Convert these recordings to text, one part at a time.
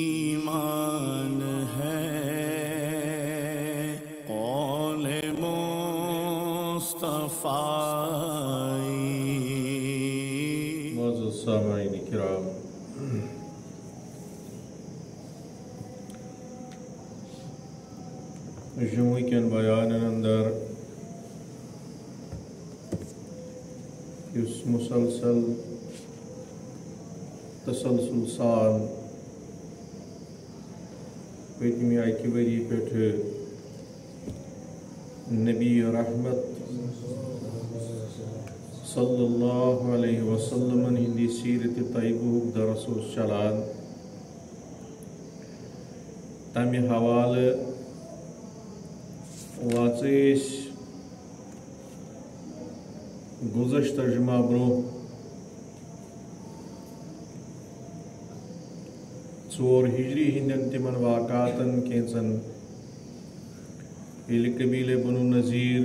ایمان ہے۔ قول مصطفی۔ معزز سامعین کرام۔ جمعی کن بیان اندر اس مسلسل تسلسل سان پتمی اکہ وری پہ نبی رحمت صلی اللہ علیہ وسلم ہندی سیرت طیبہ درس اس چلان تمہ حوالہ واچ گزشتہ جمعہ برو ژور ہجری ہندین تمن واقعاتن کینچن یل قبیل بنو نذیر۔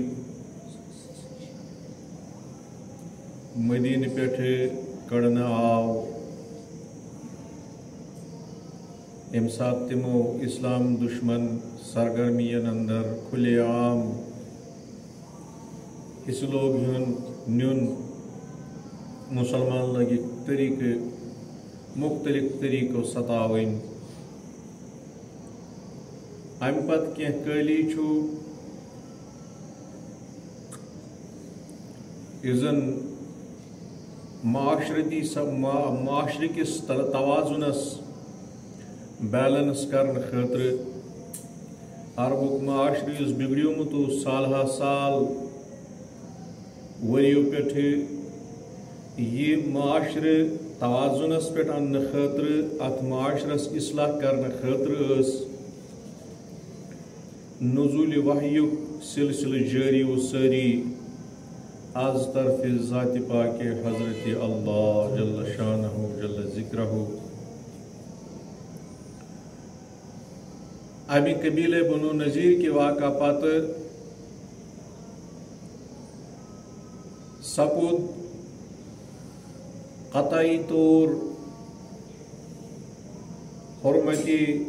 مدینہ پہ کڑن آو۔ یم سات تمو اسلام دشمن سرگرمین اندر کھلے عام۔ اس لوگ ہن نیون مسلمان لگی طریقہ مختلف طریقوں ستاوین ام پت کی چھو۔ زن معاشرتی معاشرے کس توازنس بیلنس کرنے خاطر عربک معاشرہ اس بگڑیومت سالہ سال وریو پہ یہ معاشرہ توازنس پہ ان خاطر ات معاشرس اصلاح کرنے خاطر اس۔ نزول وحیک سلسلہ جاری و ساری۔ از طرف ذات پاک حضرت اللہ جل شانہ جل ذکرہ امی قبیل بنو نذیر کے واقع پات سپود قطعی طور حرمتی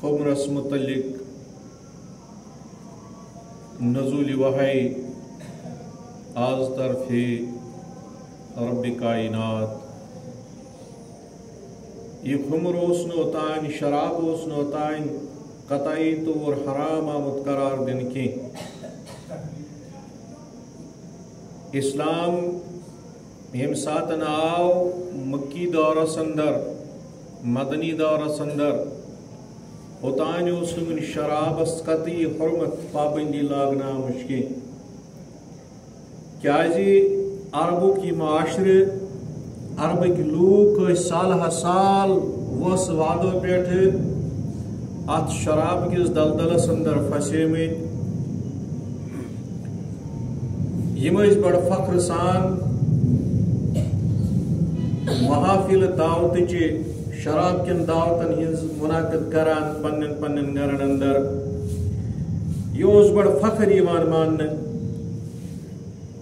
خمرس متعلق نزول وحی آز طرف رب کائنات یہ خمر اس نوتان شراب اس قطعی طور حرام آمد قرار دن کی اسلام یم ساتن آو مکی دور سندر، مدنی دور سندر۔ اوتان اس شراب قطعی حرمت پابندی لاگنا مشکی کیازی جی، عربو کی معاشرے، عربک لوک سالہ سال وس وادو پیٹھ ات شراب کس دلدلس اندر پھسے مت بڑ فخر سان محافل دعوت چہ شراب کن دعوتن ہز منعقد کران پنن پنن گرن اندر۔ یہ بڑ فخر یوان مان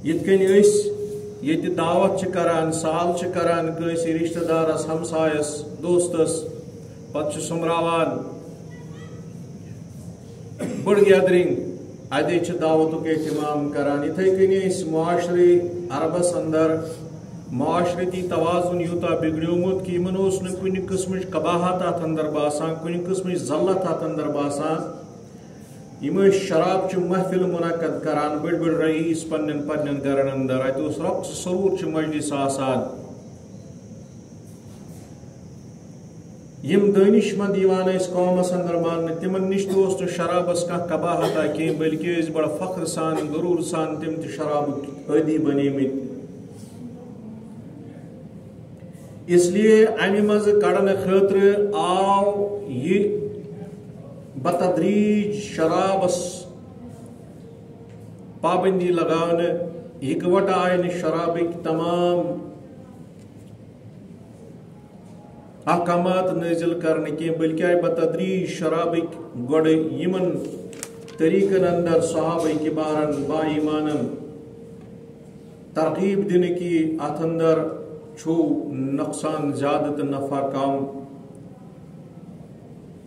یت کن اس یہ دعوت کران، سال کران کنسی رشتہ دارس ہمسایس دوستس پتہ سمراوان۔ بڑ گیدرنگ ادے دعوت اہتمام کران۔ اتھے کن اس معاشرے عربس اندر معاشرتی توازن یوتا بگڑیومت کہ ان کن قسم قباہت ات اندر باسان کن قسم ذلت ات اندر باسان یم شراب چھ محفل منعقد کران بڑ بڑ رئیس پنن پنن گرن اندر۔ ات اس رقص سرور چھ مجلس آسان۔ یم دانش مند یوان اس قومس اندر مان تمن نش دوست شرابس کا قباہت کی بلکہ اس بڑا فخر سان، غرور سان تم تہ شراب عادی بنیمت اس لیے امہ مز کڑن خاطر آو یہ بتدریج شرابس پابندی لگان اکوٹ آئے شرابک تمام احکامات نازل کرنے کی بلکہ آئے بتدریج شرابک گوڑ یمن طریقن اندر صحابہ کبارن با ایمانن ترغیب دن کی ات اندر چھو نقصان زیادہ جی تو نفع کم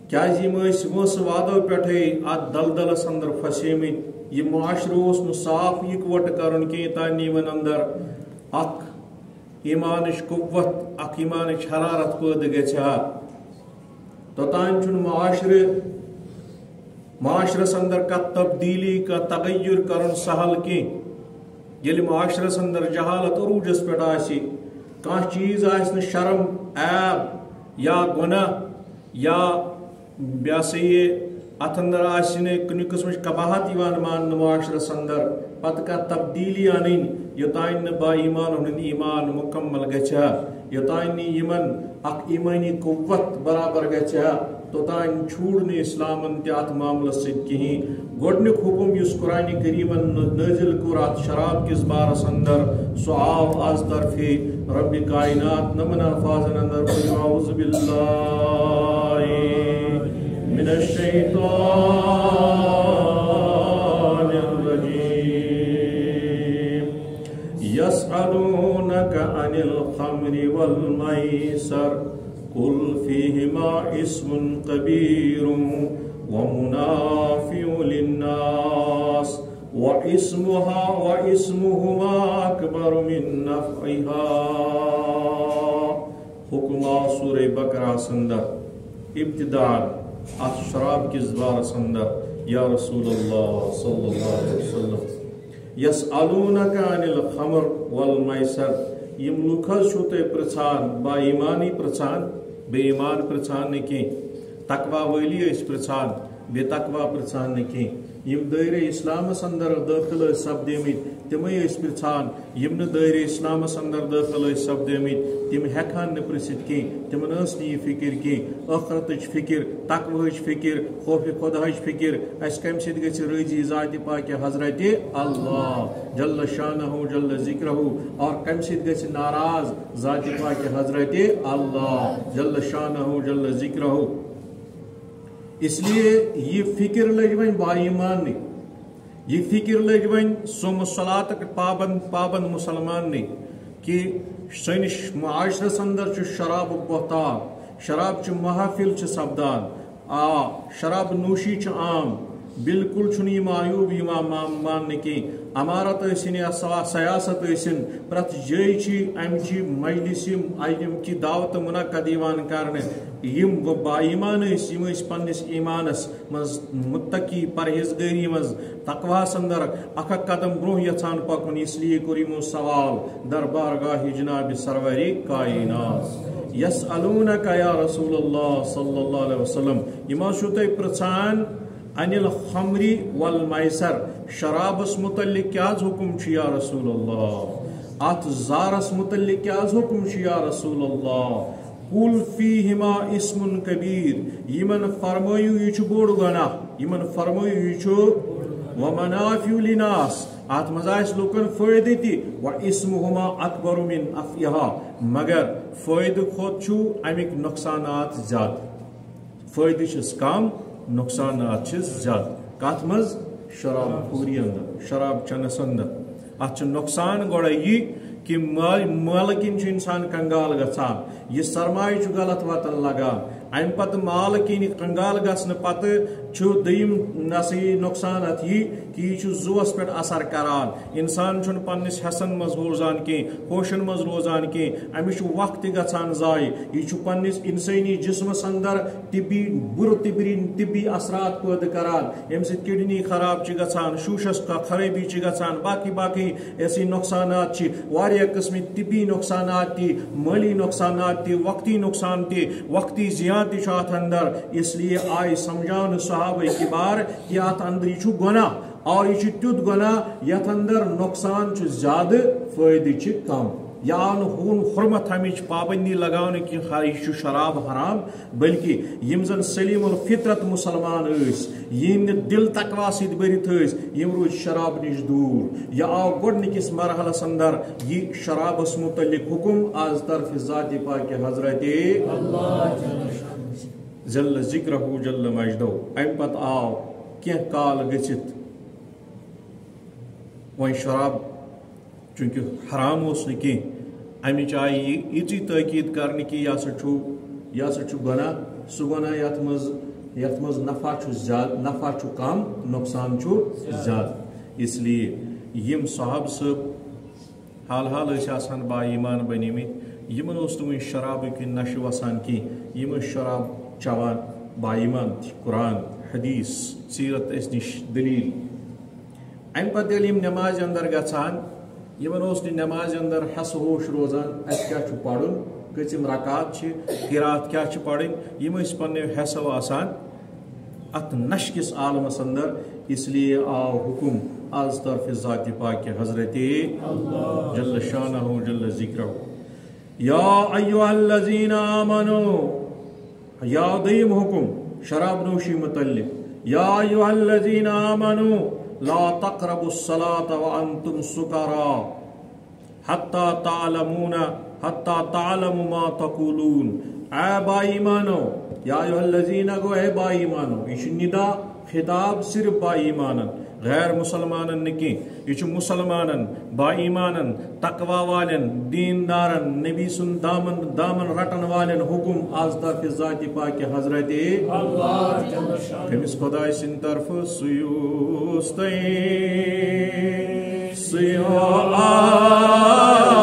کیاز یم وادو پٮ۪ٹھَے اتھ دلدلس اندر پھسیمٕتۍ یہِ معاشرٕ اوس صاف یِکوٹہٕ کرُن کینٛہہ تانۍ اندر۔ اکھ ایمانٕچ قوت اکھ ایمانٕچ حرارت پٲدٕ گژھِ ہا توٚتانۍ چھُنہٕ معاشرس اندر کانٛہہ تبدیٖلی کانٛہہ تغیر کرُن سہل کینٛہہ ییٚلہِ معاشرس اندر جہالت عروٗجس پٮ۪ٹھ آسہِ کانٛہہ چیٖز آسہِ نہٕ شرم، عیب یا گۄناہ یا بیٚیہِ ہسا یہِ اندر آسہِ نہٕ کُنہِ قٕسمٕچ قباہت یِوان ماننہٕ معاشرس اندر۔ پتہٕ کانٛہہ تبدیٖلی اَنٕنۍ یوٚتانۍ نہٕ با ایٖمانن ہُنٛد ایٖمان مُکمل گژھِ ہا یوٚتانۍ نہٕ یِمن اکھ ایٖمٲنی قوت برابر گژھِ ہا توٚتانۍ چھوٗڑ نہٕ اِسلامن تہِ معاملس سۭتۍ کِہیٖنۍ گۄڈنیُک حُکم یُس قرآنہِ کریٖمن نٲزِل کوٚر اتھ شراب کِس بارس اندر سُہ آو آز طرفے ربِ کاینات نمن الفاظن اندر اعوذ باللہ من الشیطان الرجیم. يسألونك عن الخمر والميسر قل فيهما اسم كبير ومنافع للناس واسمها واسمهما أكبر من نفعها. حکم آو سورہ بقرہ سندر ابتدار ات شراب کس بارس اندر یا رسول اللہ صلی اللہ علیہ وسلم. یس عن الخمر والمیسر، یم لوک حظ چھو تہ پرژھان با ایمانی پرژھان بے ایمان پرژھان نہ کی تقوا ولی اس پرژھان بے تقوا پرژھان نہ یم دائر اسلامس اندر داخل سپدمت تمے پرچان یم دائر اسلامس اندر داخل سپدمت تم ہیکان نہ کی تمن اس یہ فکر کی ٲخرت فکر تقوہچ فکر خوف خداہچ فکر اس کم سۭتۍ گژھِ رٲضی ذات پاک حضرت اللہ جل شانہ جل ذکرہ اور کم سۭتۍ گژھِ ناراض ذات پاک حضرت اللہ جل شانہ جل ذکرہ اس لیے یہ فکر لج ون با ایمان یہ فکر لج ون سم صلات پابند پابند مسلمان نے کہ سنس معاشرس اندر شراب بہتاب شراب چ محافل چھ سپدان آ، شراب نوشی چ عام۔ بالکل چھن یہ معیوب یہ کی امارت ٲسِن یا سیاست ٲسِن پرٛٮ۪تھ جایہِ چھِ اَمچہِ مجلس یِم یِم کہِ دعوت منعقد یِوان کرنہٕ یِم با ایٖمان ٲسۍ یِم ٲسۍ پننِس ایٖمانس منٛز مُتقی پرہیزگٲری منٛز تقواہس اندر اکھ اکھ قدم برونٛہہ یژھان پکُن اس لیے کوٚر یِمو سوال دربار گاہہِ جناب سروری کائنات یس الونک یا رسول اللہ صلی اللہ علیہ وسلم یِم حظ چھُو تُہۍ پرژھان ان الخمری والمیسر. شرابس متعلق کیا حکم یا رسول اللہ؟ ات زارس متعلق کیا حکم یا رسول اللہ؟ کل فیہما اسم کبیر. یمن فرمائیو یہ بوڑ گناہ یمن فرمائیو یہ ومنافع لناس. ات مز لکن فائدہ تہ و اسمہما اکبر من افیہا. مگر فائدہ کھوت امیک نقصانات زیادہ فائدہ چس کم نقصانات زیادہ کت مز شراب خوری اندر، شراب چنس اندر. ات نقصان گوڑا یہ کہ مال کن انسان کنگال گھان یہ سرمایہ غلط وطن لگان ام پتہ مال کن کنگال گھن پتہ دم نسا یہ نقصان ات یہ کہ یہ زوس پہ اثر کران انسان چھ پنس حسن مز روزان کی ہوشن مز روزان کی امس وقت گھان ضائع یہ پنس انسانی جسمس اندر طبی بر طبی طبی اثرات پید کران یم سی کڈنی خراب گھان شوشس خرابی گھان باقی باقی ایسی نقصانات قسم طبی نقصانات تی مالی نقصانات تی وقتی نقصان تی وقتی زیان تی اندر۔ اس لیے آئی سمجھان صحابہ کبار کہ ات اندر یہ گناہ، اور یہ تیت گناہ، یت اندر نقصان زیادہ فائدہ کم۔ یا ہون حرمت ہمچ پابندی لگانے کی یہ شراب حرام، بلکہ یم زن سلیم الفطرت مسلمان اس یم دل تقوا ست برت اس یم روز شراب نش دور۔ یہ آو گۄڈنِکِس مرحلس اندر یہ شرابس متعلق حکم آز طرف ذات پاک حضرت جل جل ذکرہ جل مجدو ام پت آو کی کال گچت وی شراب، چونکہ حرام اس نکی امچ آئی یہ تاکید کرنے کی یہ سا یہ سا گناہ سہ گونا یت مز یت مز نفع چھُ زیادہ نفع چھُ کم، نقصان چھُ زیادہ اس لیے یم صاحب صٲب حال حال ٲسۍ آسان با ایمان بنیمٕتۍ یمن اوس نہٕ وٕنہِ شرابٕکۍ نشہٕ وسان کینٛہہ یِم ٲسۍ شراب چٮ۪وان با ایمان قرآن، حدیث، سیرت أسۍ نِش دلیٖل۔ امہِ پتہٕ ییٚلہِ یِم نٮ۪مازِ انٛدر گژھان یِمن اوس نہٕ نٮ۪مازِ انٛدر حسہٕ ہوش روزان اَسہِ کیٛاہ چھُ پرُن کٔژِم رکات چھِ قرات کیٛاہ چھِ پرٕنۍ یِم ٲسۍ پننیو حٮ۪سو آسان۔ اتھ نشہٕ کِس عالمس انٛدر، اس لیے آو حکم از طرف ذات پاک حضرت جل شانہ جل ذکرہ یا ایوہ الذین آمنو یا دیم حکم، شراب نوشی متعلق، یا ایوہ الذین آمنو، لا تقربوا الصلاة وانتم سکرا حتی تعلمون، حتی تعلموا ما تقولون۔ اے با ایمانو، یا ایوہ الذین گو، اے با ایمانو یہ ندا، خطاب صرف با ایمانن۔ غیر مسلمانن نکی یہ مسلمانن با ایمانن تقوا والن دیندارن نبی سن دامن دامن رٹن والن حکم آز طرف ذات پاک حضرت کمس خدای سن طرف سیوس سیو آسی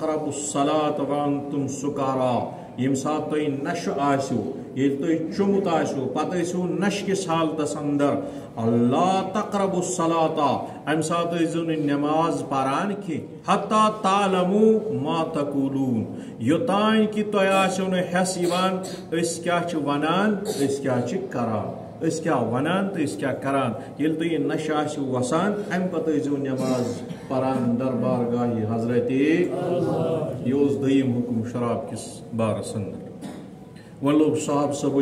لا الصلاة وانتم سکارا. یم سات تُہۍ نشہ آسِو ییٚلہِ تُہۍ چوٚمُت آسِو، پتہٕ ٲسِو نشہِ کِس حالتس انٛدر. اللہ تقرب الصلاتا امہِ ساتہٕ ٲسۍزیو نہٕ نٮ۪ماز پران کینٛہہ حتا تعلمو ما تقولون. یوٚتانۍ کہِ تۄہہِ آسیو نہٕ ہٮ۪س یِوان أسۍ کیٛاہ چھِ ونان أسۍ کیٛاہ چھِ کران. أسۍ کیٛاہ ونان تو أسۍ کیٛاہ کران؟ ییٚلہِ تو یہِ نشہٕ آسِو وسان امہِ پتہٕ ٲسۍزیو نماز پران دربار گاہہِ حضرت یہ اوس دوٚیِم شراب کس بارس سندر ولو صاحب صٲبو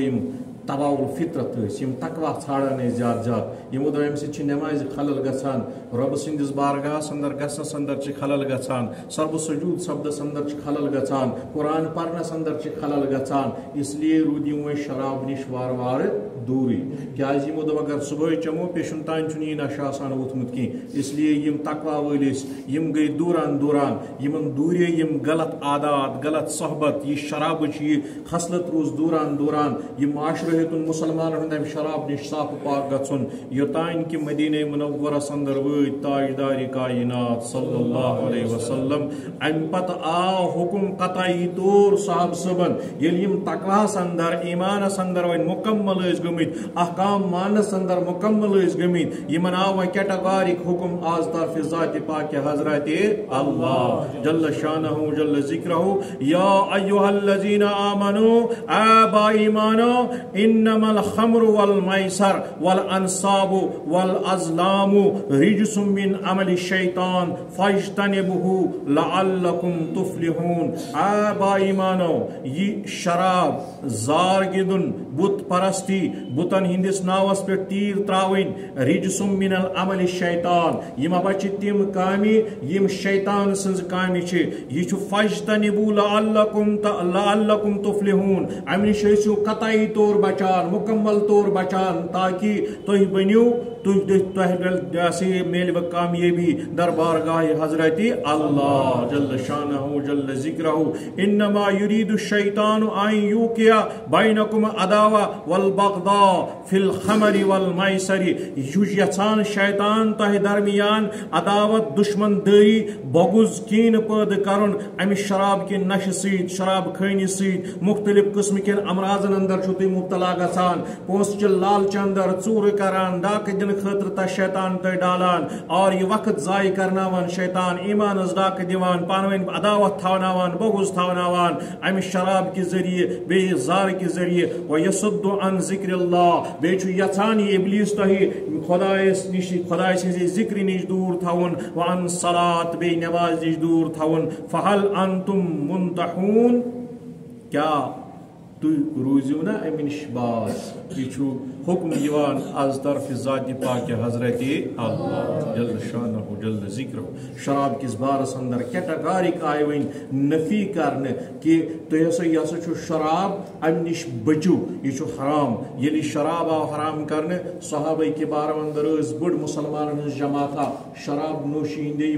یِم تواول فطرت تقوا ژھانڈان ٲسۍ زیادٕ زیادٕ یِمو دوٚپ اَمہِ سۭتۍ چھِ نٮ۪مازِ خلل گژھان رۄبہٕ سٕنٛدِس بارگاہس انٛدر گژھنس انٛدر چھِ خلل گژھان سربہٕ سجوٗد سپدس انٛدر چھِ خلل گژھان قرآن پرنس انٛدر چھِ خلل گژھان اس لیے روٗدۍ یِم وۄنۍ شراب نِش وارٕ وارٕ دوٗرٕے کیٛازِ یِمو دوٚپ اگر صبحٲے چٮ۪مو پیشُن تانۍ چھُنہٕ یہِ نشہٕ آسان ووٚتھمُت کینٛہہ اس لیے یِم تقوا وٲلۍ ٲسۍ یِم گٔے دوٗران دوٗران یِمن دوٗرے یِم غلط عادات غلط صحبت یہِ شرابٕچ یہِ خصلت روٗز دوٗران دوٗران یہِ معاشرٕ ہیوٚتُن مُسلمانن ہُنٛد امہِ شراب نِش صاف پاک گژھُن یوٚتانۍ کہِ مدیٖنے منورس انٛدر وٲتۍ تاجدارِ کاینات صلی اللہ علیہ وسلم۔ امہِ پتہٕ آو حُکم قطعی طور صاحب صٲبن ییٚلہِ یِم تقواہس انٛدر ایمانس انٛدر وۄنۍ مُکمل ٲسۍ گٔمٕتۍ احکام مانس انٛدر مُکمل ٲسۍ گٔمٕتۍ یِمن آو وۄنۍ کیٹاگارِک حُکم آز طرفِ ذاتِ پاکہِ حضرت اللہ۔ جل شانہ جل ذکرہ یا ایوہ الذین آمنو، اے با ایمانو انما الخمر والمیسر والانصاب والازلام رجس من عمل الشیطان فاجتنبه لعلکم تفلحون. اے با ایمانو، یہ شراب زار گدن بت پرستی، بتن ہندس ناوس پہ تیر تراؤن رجسم من العمل الشیطان. یم بچ تم کامی، یم شیطان سنز کامی چھ یہ چھ فاجتنبو لعلکم لعلکم تفلحون. امن شیسو قطعی طور بچان مکمل طور بچان تاکہ تھی بنیو تہ میل و کامیابی دربار گاہ حضرت اللہ جل شانہ جل ذکرہ انما یرید الشیطان ان یوکیا بینکم اداوا والبغضاء فی الخمر والمیسر۔ یوج شیطان تہ درمیان عداوت دشمن داری بغض، کین پید کرن۔ امی شراب کی نش سید شراب خینی سید مختلف قسم کن امراضن اندر چھو تی مبتلا گژھان پونس چ لال چندر ژور کران، ڈاک دن خاطر تا شیطان تہ ڈالان، اور یہ وقت ضائع کرناوان شیطان، ایمان از ڈاک دیوان، پانوین عداوت تھاوناوان، بغض تھاوناوان امی شراب کے ذریعے، بے زار کے ذریعے و یصد عن ذکر اللہ بے چھو یژھان یہ ابلیس تہی خدایس نش خدای سنزی ذکر نش دور تھاون و عن صلات بے نماز نش دور تھاون فہل انتم منتحون؟ کیا تو روزیو نا امی نش باز یہ چھو حکم دیوان از طرف ذات پاک حضرت اللہ جل شانہ جل ذکر شراب کس بارس اندر کیٹاگارک آئی ون نفی کرنے کہ تو ہسا یہ ہسا چھو شراب ام نش بچو یہ چھو حرام. یلی شراب آو حرام کرنے، صحابہ کے اندر اس بڑ مسلمان ہنز جماعتا شراب نوشی ہندے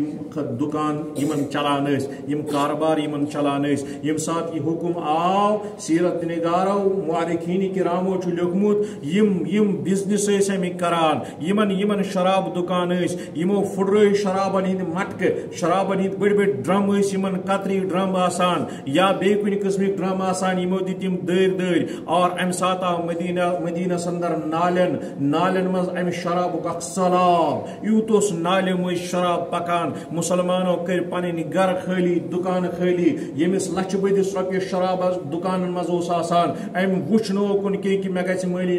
دکان یمن چلان اس، یم کاربار یمن چلان اس، یم ساتھ یہ حکم آو، سیرت نگارو معارکینی کرامو چھو لکمت یم یم بزنس ایس امی کران، یمن یمن شراب دکان یمو فڈر شرابن ہند مٹک شرابن ہند بڑ بڑ ڈرم یمن قطری ڈرم آسان، یا بے کن قسم ڈرم آسان، یمو دت یم دیر دیر اور ام سات آو مدینہ مدینہ سندر نالن نالن مز ام شراب اخ سلاب یوتوس نالے مز شراب پکان، مسلمانو کر پنن گھر خالی دکان خالی یمس لچھ بدس رۄپیہِ شراب دکان مز آسان ام وچھنو کن کی کہ مے گژھِ مٲلی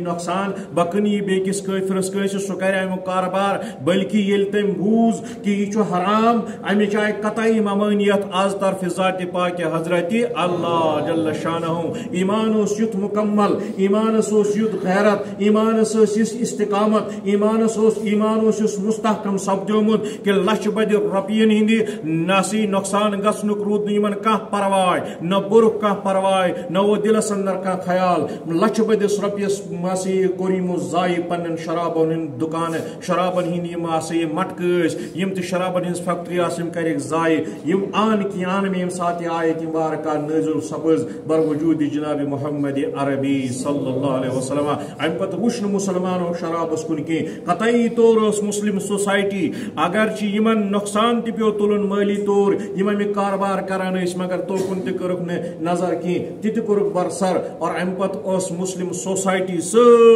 نۄقصان بکنی بیکس قٲفرس کٲنسہِ سُہ کرِ امیُک کاربار بلکہ ییٚلہِ تٔمۍ بوٗز کہ یہ چھُ حرام امِچ آیہِ قطعی ممٲنیت آز طرف ذات پاک حضرت اللہ جل شانہ ایمان اوس یُتھ مکمل ایمانس اوس یُتھ غیرت ایمانس ٲس یِژھ استقامت ایمانس اوس ایمان اوس یُس مستحکم سپدیومُت کہ لچھ بدِ رۄپین ہِنٛدِ نسی نۄقصان گژھنُک روٗد نہٕ یِمن کانٛہہ پرواے نہ بوٚرُکھ کانٛہہ پرواے نہ اوس دِلس اندر کانٛہہ خیال لچھ بدِس رۄپیس مسی کوٚر یِمو ضایع پنن شرابن ہٕنٛدۍ دُکان شرابن ہٕنٛدۍ یِم ہسا یہِ مٹکہٕ ٲسۍ یِم شرابن ہٕنٛز فیکٹری آسہٕ یِم کَرٮ۪کھ ضایع یِم آن کینٛہہ آن مےٚ ییٚمہِ ساتہٕ یہِ آیت مبارکہ نٲزل سپٕز بر وجوٗدِ جناب محمد عربی صلی اللہ علیہ وسلم۔ امہِ پتہٕ وٕچھ نہٕ شرابس کُن کینٛہہ۔ قطعی طور ٲس مسلم سوسایٹی۔ اگرچہِ یِمن نۄقصان تہِ پیوٚو تُلُن مٲلی طور، یِم امیُک کاربار کران ٲسۍ، مگر توکُن تہِ کٔرٕکھ نظر کینٛہہ تہِ تہِ کوٚرُکھ برسر۔ اور امہِ پتہٕ ٲس مسلم سوسایٹی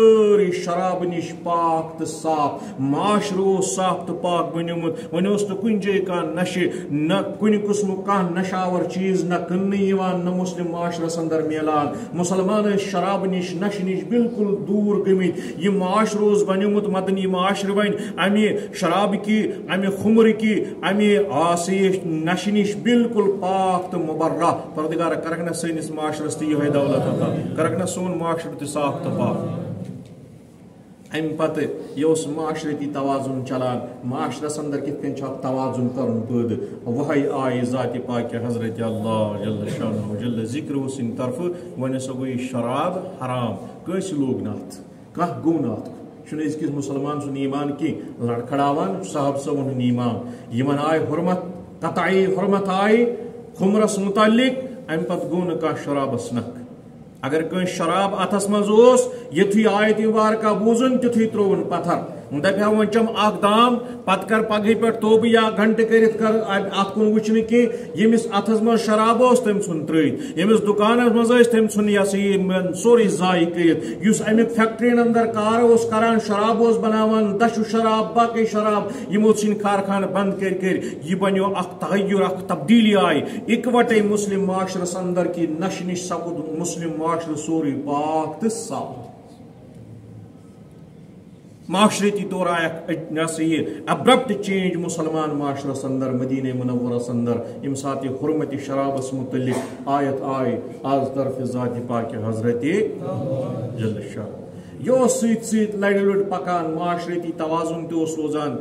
سٲری شراب نش پاک تو صاف معاشرہ صاف تو پاک بنیومت۔ ون اس کن جائے کان نشہ، نہ کن قسم کان نشاور چیز، نہ کن نہ مسلم معاشرس اندر میلان۔ مسلمان شراب نش نش نش بالکل دور گمت یہ معاشرہ بنیومت مدنی معاشر بن امہ شراب کی امہ خمر کی امہ آسیش نش نش بالکل پاک تو مبرہ۔ پردگار کرکنا سنس معاشرس تہ یہ دولت عطا۔ کرکنا سون معاشرہ تہ صاف تو پاک۔ ام پتہ یہ اس معاشرتی توازن چلان معاشرس اندر کت کن توازن کرن پد وہی آئی ذات پاک حضرت اللہ جل شانہ، جل ذکر سن طرف ون سا گوئی شراب حرام کس لوگ نات کھ گو نات چھُنہٕ مسلمان سُنٛد ایمان کینٛہہ، لڑکھڑاوان، صاحب صٲبُن ہُنٛد ایمان۔ یِمن آے حرمت، قطعی حرمت آے خُمرس متعلق، امہِ پتہٕ گوٚو نہٕ کانٛہہ شرابس نکھ۔ اگر کن شراب اتس مز یتھی آیت مبارکہ بوزن تتھی ترون پتھر۔ دپ ون چم اخ دام پت کر پگہ پہ توبہ یا گھنٹہ کرت کر ات کن وچن کی یمس اتس من شراب اس تم سن ترت یمس دکانس مز تم سن یہ سوری ضائع کرت اس امیک فیکٹرین اندر کار اس کران شراب اس بناوان دشو شراب باقی شراب یمو سن کارخان بند کر کر یہ بنیو اخ تغیر اخ تبدیلی آئی اکوٹے مسلم معاشرس اندر کی نش نش سپد مسلم معاشر سوری پاک تو صاف معاشرتی طور آیا یہ ابرپٹ چینج مسلمان معاشرس اندر مدینہ منورس اندر یم سات حرمت شرابس متعلق آیت آئے۔ آز طرف ذات پاک حضرت جل شاہ یہ ست ست لڑ لڑ پکان معاشرتی توازن تس روزان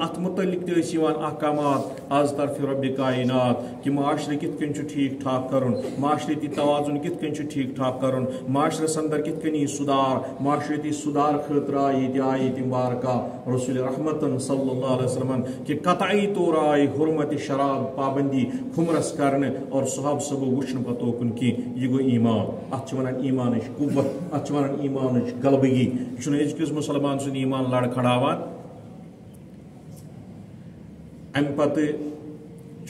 ات متعلق تس احکامات آز طرف رب کائنات کہ معاشرے کت کن ٹھیک ٹھاک کرن معاشرتی توازن کت کن ٹھیک ٹھاک کرن معاشرس اندر کت کن سدار معاشرتی سدار خاطر آئی یہ آیت مبارکہ رسول رحمت صلی اللہ علیہ وسلم کہ قطعی طور آئی حرمت شراب پابندی خمرس کرنے اور صحاب سبو وچن پتو کن کی یہ گو ایمان ات ونان ایمان قوت ات ونان ایمان غلبگی یہ ازکس مسلمان سن ایمان لڑ کھڑاوان۔ ام پتہ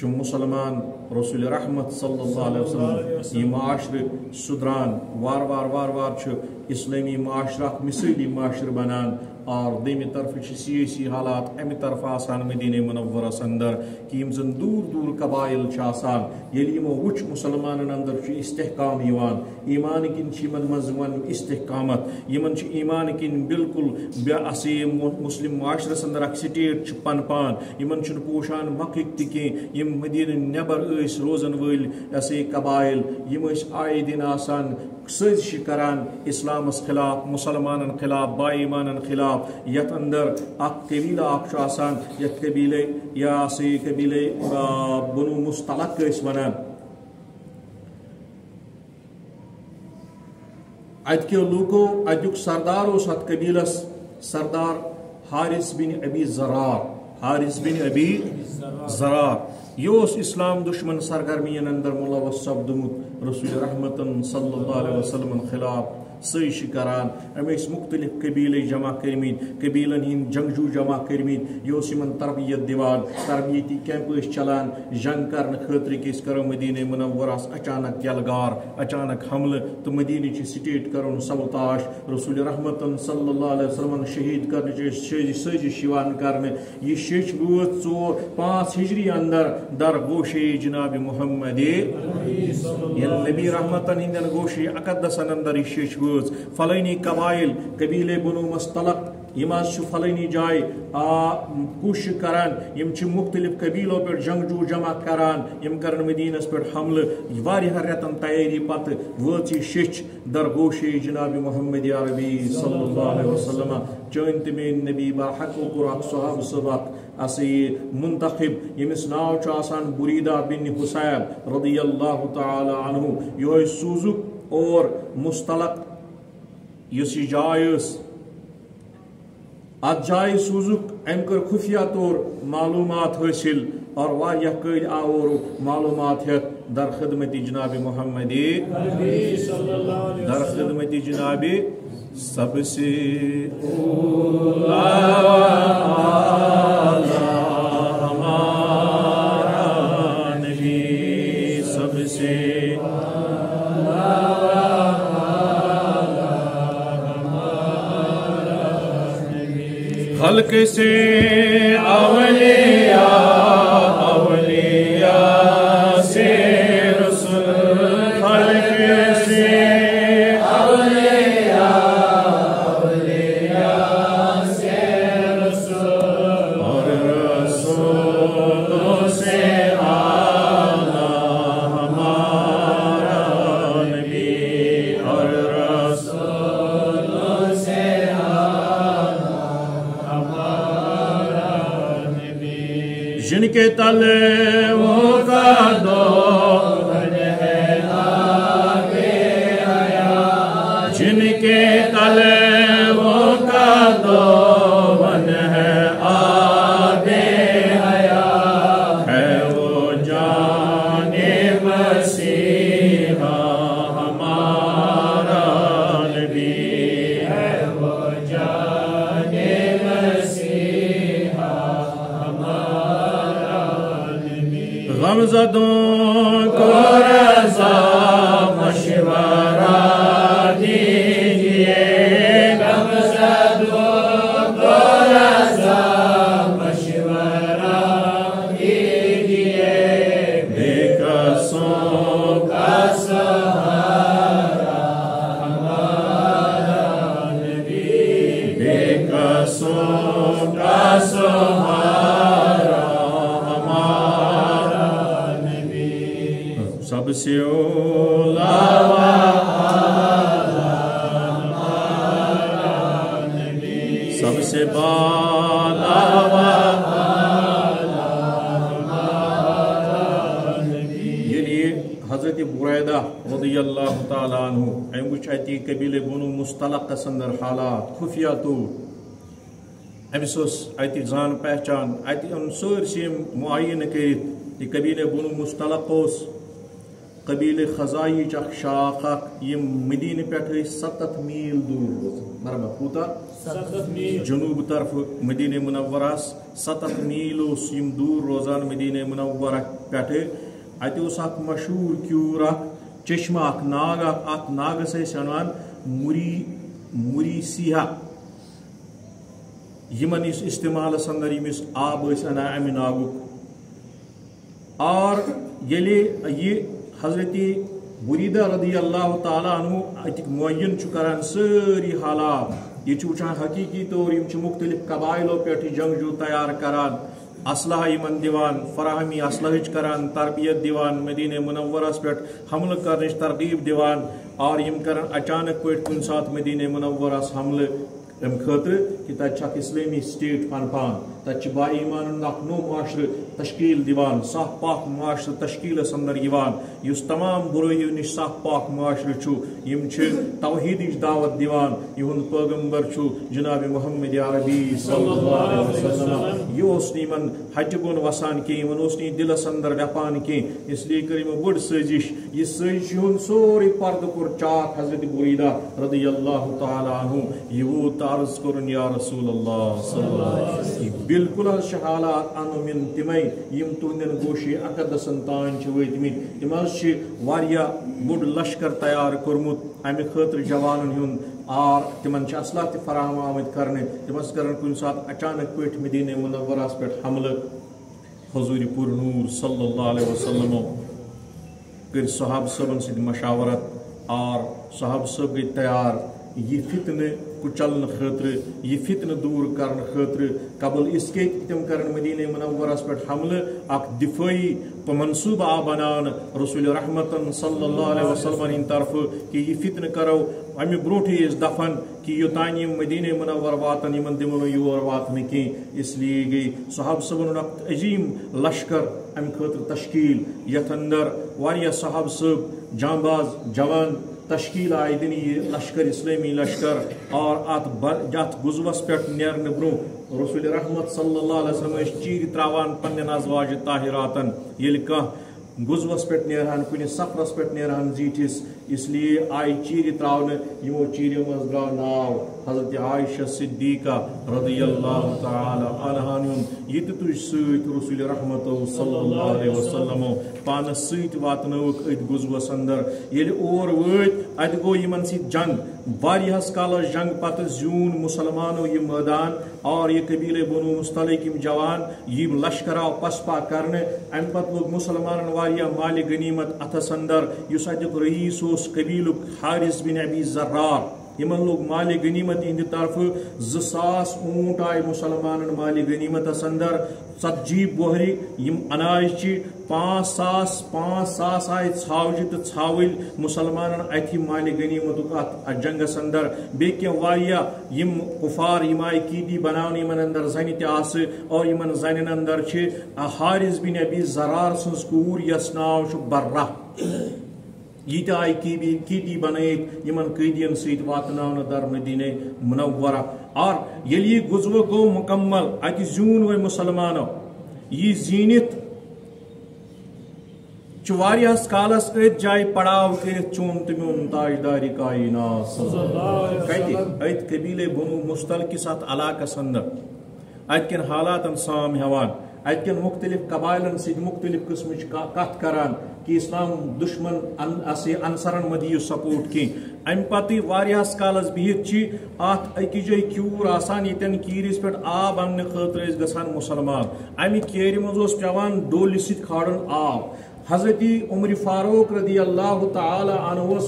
مسلمان رسول رحمت صلی اللہ علیہ وسلم یہ معاشر سدران، وار وار وار وار اسلامی معاشرہ مثالی معاشر بنان۔ اور دم طرف سیاسی حالات امہ طرف آسان مدینہ منورس اندر کہ یم زن دور دور قبائل آسان۔ یعنی یل یمو وچ مسلمان اندر استحکام یوان۔ ایمان کن یمن مز استحکامت۔ یمن ایمان کن بالکل بے اسی مسلم معاشرس اندر اک سٹیٹ پن پان۔ یمن چھ پوشان مکک تہ یم مدینہ نبر اس روزن ول اسی قبائل، یم اس آئے دن آسان۔ سازش کران اسلامس خلاف مسلمانن خلاف با ایمانن خلاف، یت اندر اک قبیلہ، اک آسان یت قبیلے یا سی قبیلے بنو مستلق اس ونان ات کے لوکو اتک سردار اس ات قبیلس سردار حارث بن ابی زرار حارث بن ابی زرار یہ اسلام دشمن سرگرمین اندر ملوث سپدمت رسول رحمت صلی اللہ علیہ وسلم خلاف. سیش کران ام مختلف قبیلے جمع کرمت قبیلن ہند جنگجو جمع کرمت یہ تربیت دیوان تربیتی کیمپ چلان جنگ کرنے خاطر کس کرو مدینہ منورس اچانک یلگار اچانک حملہ تو مدینہ چی سٹیٹ کرن سبتاش رسول رحمت صلی اللہ علیہ وسلم شہید کرنے سازش کرنے یہ شش بوت ژور پانچ ہجری اندر در گوشے جناب محمد۔ نبی رحمتن ہندن گوشے اقدسن اندر یہ شش وز فلانی قبائل، قبیل بنو مستلق یم فلانی جائے کوش کران، یم مختلف قبیلوں پہ جنگجو جمع کران، یم کرن مدینس پہ حملہ، واریاہ رتن تیاری پتہ وچ شچ درگوش جناب محمد عربی صلی اللہ علیہ وسلم چون تمین نبی با حق و قرآن صحاب سبق اسی منتخب یمس ناو چاسان بریدہ بن حسین رضی اللہ تعالی عنہ یہ سوزک اور مستلق اس یہ جائے ات جائے سوزک ام کر خفیہ طور معلومات حاصل اور واریہ کل آور معلومات ہے در خدمت جناب محمد. در خدمت جناب سب سے خلق سے جن کے تلے وہ کا Muhammadun قبیل بنو مستلق اندر حالات خفیہ طور امس اتہ زان پہچان اتہ ان سرسی معین کرت یہ قبیل بنو مستلق اس قبیل خزائی اخ شاخ اخ یم مدینہ پہ ستت میل دور روز کوتا جنوب طرف مدینہ منورس ستت میل اس یم دور روزان مدینہ منورہ پہ اتہ اس مشہور کیور اخ چشمہ اخ ناگ اخ ات ناگس ٲسۍ ونان مری مری سیاہ۔ یمن اس استعمالس اندر یمس آب ٲسۍ انان امہِ اور ییٚلہِ یہ حضرت بریدہ رضی اللہ تعالیٰ عنہ اتک معین چھ کران ساری حالات یہ وچان حقیقی طور یم چھ مختلف قبائلوں پہ جنگجو تیار کران۔ اسلحہ یمن دیوان فراہمی اسلحہ کران تربیت دیوان مدینہ منورس پہ حملہ کرنچ ترغیب دیوان اور یم کران اچانک پہ کن سات مدینہ منورس حملہ ام خاطر کہ تک اسلامی سٹیٹ پن پان. تت با ایمان اخ نو معاشر تشکیل دیوان صاف پاک معاشر تشکیل اندر یوان. یس تمام برائیو نش صاف پاک معاشر یم توحید دعوت دیوان. یہن پیغمبر چھو جناب محمد عربی صلی اللہ علیہ وسلم. یہ اس نیمن حج گون وسان کی اس دلس اندر وپان کی اس لیے کر بڑ سازش، یہ سازش ہن سوری پرد کور چاک حضرت بریدہ رضی اللہ تعالی عنہ. یہ وہ عرض کرن یا رسول اللہ صلی اللہ علیہ وسلم. بالکل حظ حالات انو من تمے یم تہندین گوشی اقدسن تان چھ تم واریاہ لشکر تیار کوٚرمُت امہِ خٲطرٕ جوانن ہُنٛد آر تمن اسلحہ تہِ فراہم آمٕتۍ کرنہٕ تم حظ کرن کُنہِ ساتہٕ اچانک پٲٹھۍ مدیٖنہ منورہس پٮ۪ٹھ حملہٕ حضوٗرِ پوٗر نوٗر صلی اللہ علیہ وسلمو کٔرۍ صحاب صٲبن سۭتۍ مشاورت اور صحاب صٲب گٔے تیار یہ فتنہ کچلن خاطر یہ فتنہ دور کرن خاطر قبل اس کے تم کرن مدینہ منورس پہ حملہ اخ دفاعی منصوبہ آ بنان رسول رحمت صلی اللہ علیہ وسلم ہند طرف کہ یہ فتنہ کرو امہ برونٹھے اس دفن کہ یوتان مدینہ منور واتن یمن دمن یور واتن کی اس لیے گئی صحاب صبن اخ عظیم لشکر ام خاطر تشکیل یتھ اندر واریاہ صحاب صاحب جانباز جوان تشکیل آئی دن یہ لشکر اسلامی لشکر اور ات گزوس پہ نیرنے برو رسول رحمت صلی اللہ علیہ وسلم چیر تراوان پنن ازواج طاہراتن. یل کہ غزوس پہ نیران کن سفرس پہ نیران زیٹھس. اس لیے آئی چیر تراؤن یمو چیرو مز درو ناو. حضرت عائشہ صدیقہ رضی اللہ تعالی عنہ یہ تج ست رسول رحمت صلی اللہ علیہ وسلم پانس ست واتنوک ات گزوس اندر یل اور وت ات گو یمن ست جنگ۔ واریہس کالس جنگ پتہ زیون مسلمانو یہ میدان، اور یہ قبیل بنو مستلق یم جوان، یم لشکر آو پسپا کرنے ام پتہ لوگ مسلمانن واریہ مال غنیمت اتھس اندر اس اتک رئیس اس قبیل حارث بن ابی ذرار۔ یمن لوگ مال غنیمت ہند طرف زاس اونٹ آئے مسلمان مال غنیمت اندر ژتجی بوہری، یم اناج چی پانچ ساس پانچ ساس آئے ژھاوجہ تو ژھاول مسلمان اتھی مال غنیمت ات جنگس اندر بیہ واریاہ یم کفار، یم آئے قیدی بناون یمن اندر زن تہ اور یمن زنن اندر حارث بن ابی زرار سنز کور یس ناو برہ۔ یہ آئی قیدی بنائت یمن قیدین ست واتن در مدینہ منورہ اور یل یہ گزو گو مکمل ات زون و مسلمانو یہ زینت واریاہس کالس ات جائے پڑاو کرت چون تمیون تاجداری کائنات ات قبیلے بنو مستلکس ات علاقس اندر ات کن حالات سام ہیوان ات کن مختلف قبائلن سی مختلف قسم کت کران کہ اسلام دشمن انسرن مدیو سپورٹ کی ام پتہ واریاہس کالس بہت ات اکس جائے کیور آسان یتن کیرس پہ آب انہ خاطر گسان مسلمان۔ امہ کیر مز پیوان ڈول ست آب۔ حضرت عمر فاروق رضی اللہ تعالی عنہ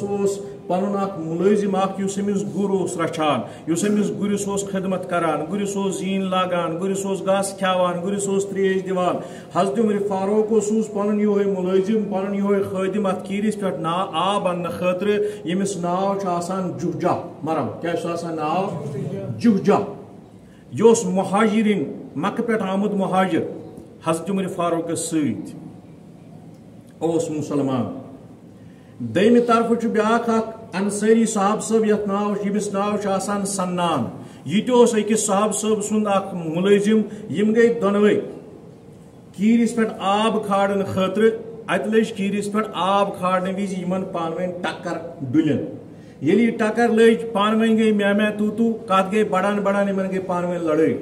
پن اخ ملازم اخ اس امس گر اس رچھان اس امس گرس اس خدمت کران گرس اس زین لاگان گرس اس گاس کھیوان گرس اس تریش دیوان حضرت عمر فاروق اس پن یہ ملازم پن یہ خادم ات کیرس پہ نا آب ان خاطر یمس ناو آسان جہجا مرم کیا آسان ناو جہجا یہ مہاجرین مکہ پہ آمد مہاجر حضرت عمر فاروق ست اوس مسلمان دم طرف بیاکھ اخ انصاری صاحب صاحب یت ناو یمس ناو چھ آسان سنان. یہ تہ اس أکس صاحب صاحب سند اخ ملازم یم گئی دونوے کیرس پہ آب کھارن خاطر ات لج کیرس پہ آب کھارنے وز یمن پانوین ٹکر ڈلن یلی یہ ٹکر لج پانوین گئی مے مے تو تو کت گئی بڑان بڑان یمن گئی پانوین لڑائی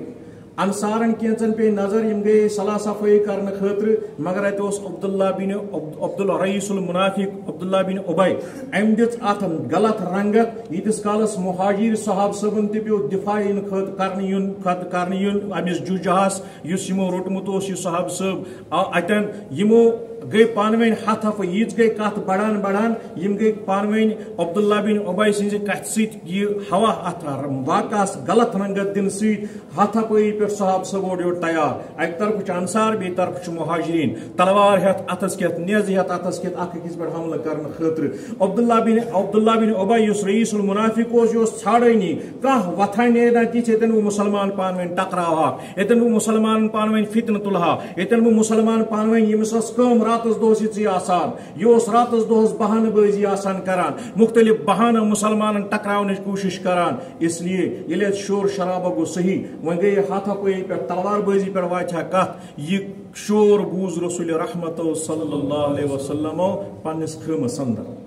انصارن کینچن پہ نظر یم گئے صلاح صفائی کرنے خاطر مگر ات عبداللہ بن عبد الرئیس المنافق عبداللہ بن ابئی ام دت ات غلط رنگت، یتس کالس مہاجر صحاب صبن تہ پیو دفاع ان کرنے یون کرنے یون امس جوجہس یس یمو روٹمت اس یہ صحاب صاحب اتن یمو گئی پانوین ہاتھ ہف یت گئی کت بڑان بڑان یم گئی پانوین عبداللہ بن ابئی سز کت ست یہ ہوا ات واقع غلط رنگت دن ست ہاتھ ہپی پہ صحاب صبح یور تیار۔ اک طرف انصار بی طرف مہاجرین۔ تلوار ہت اتس کت نیز ہت اتس کت اک اکس پہ حملہ کرنے خاطر عبداللہ بن عبداللہ بن ابئی اس رئیس المنافق اس یہ ژھانڈنی کھانا وتھا نیرا تیت یتن وہ مسلمان پانوین ٹکراو یتن وہ مسلمان پانوین فتن تلہا یتن وہ مسلمان پانوین یمس کم راتس دہس یہ آسان یہ راتس دہس بہانہ بازی آسان کران۔ مختلف بہانہ مسلمان ٹکراؤن کوشش کران۔ اس لیے یل شور شرابہ گو صحیح وۄنۍ گئی ہاتھا پٲیی پہ تلوار بازی پہ واتہ کت یہ شور بوز رسول رحمت صلی اللہ علیہ وسلم پنس خیمس اندر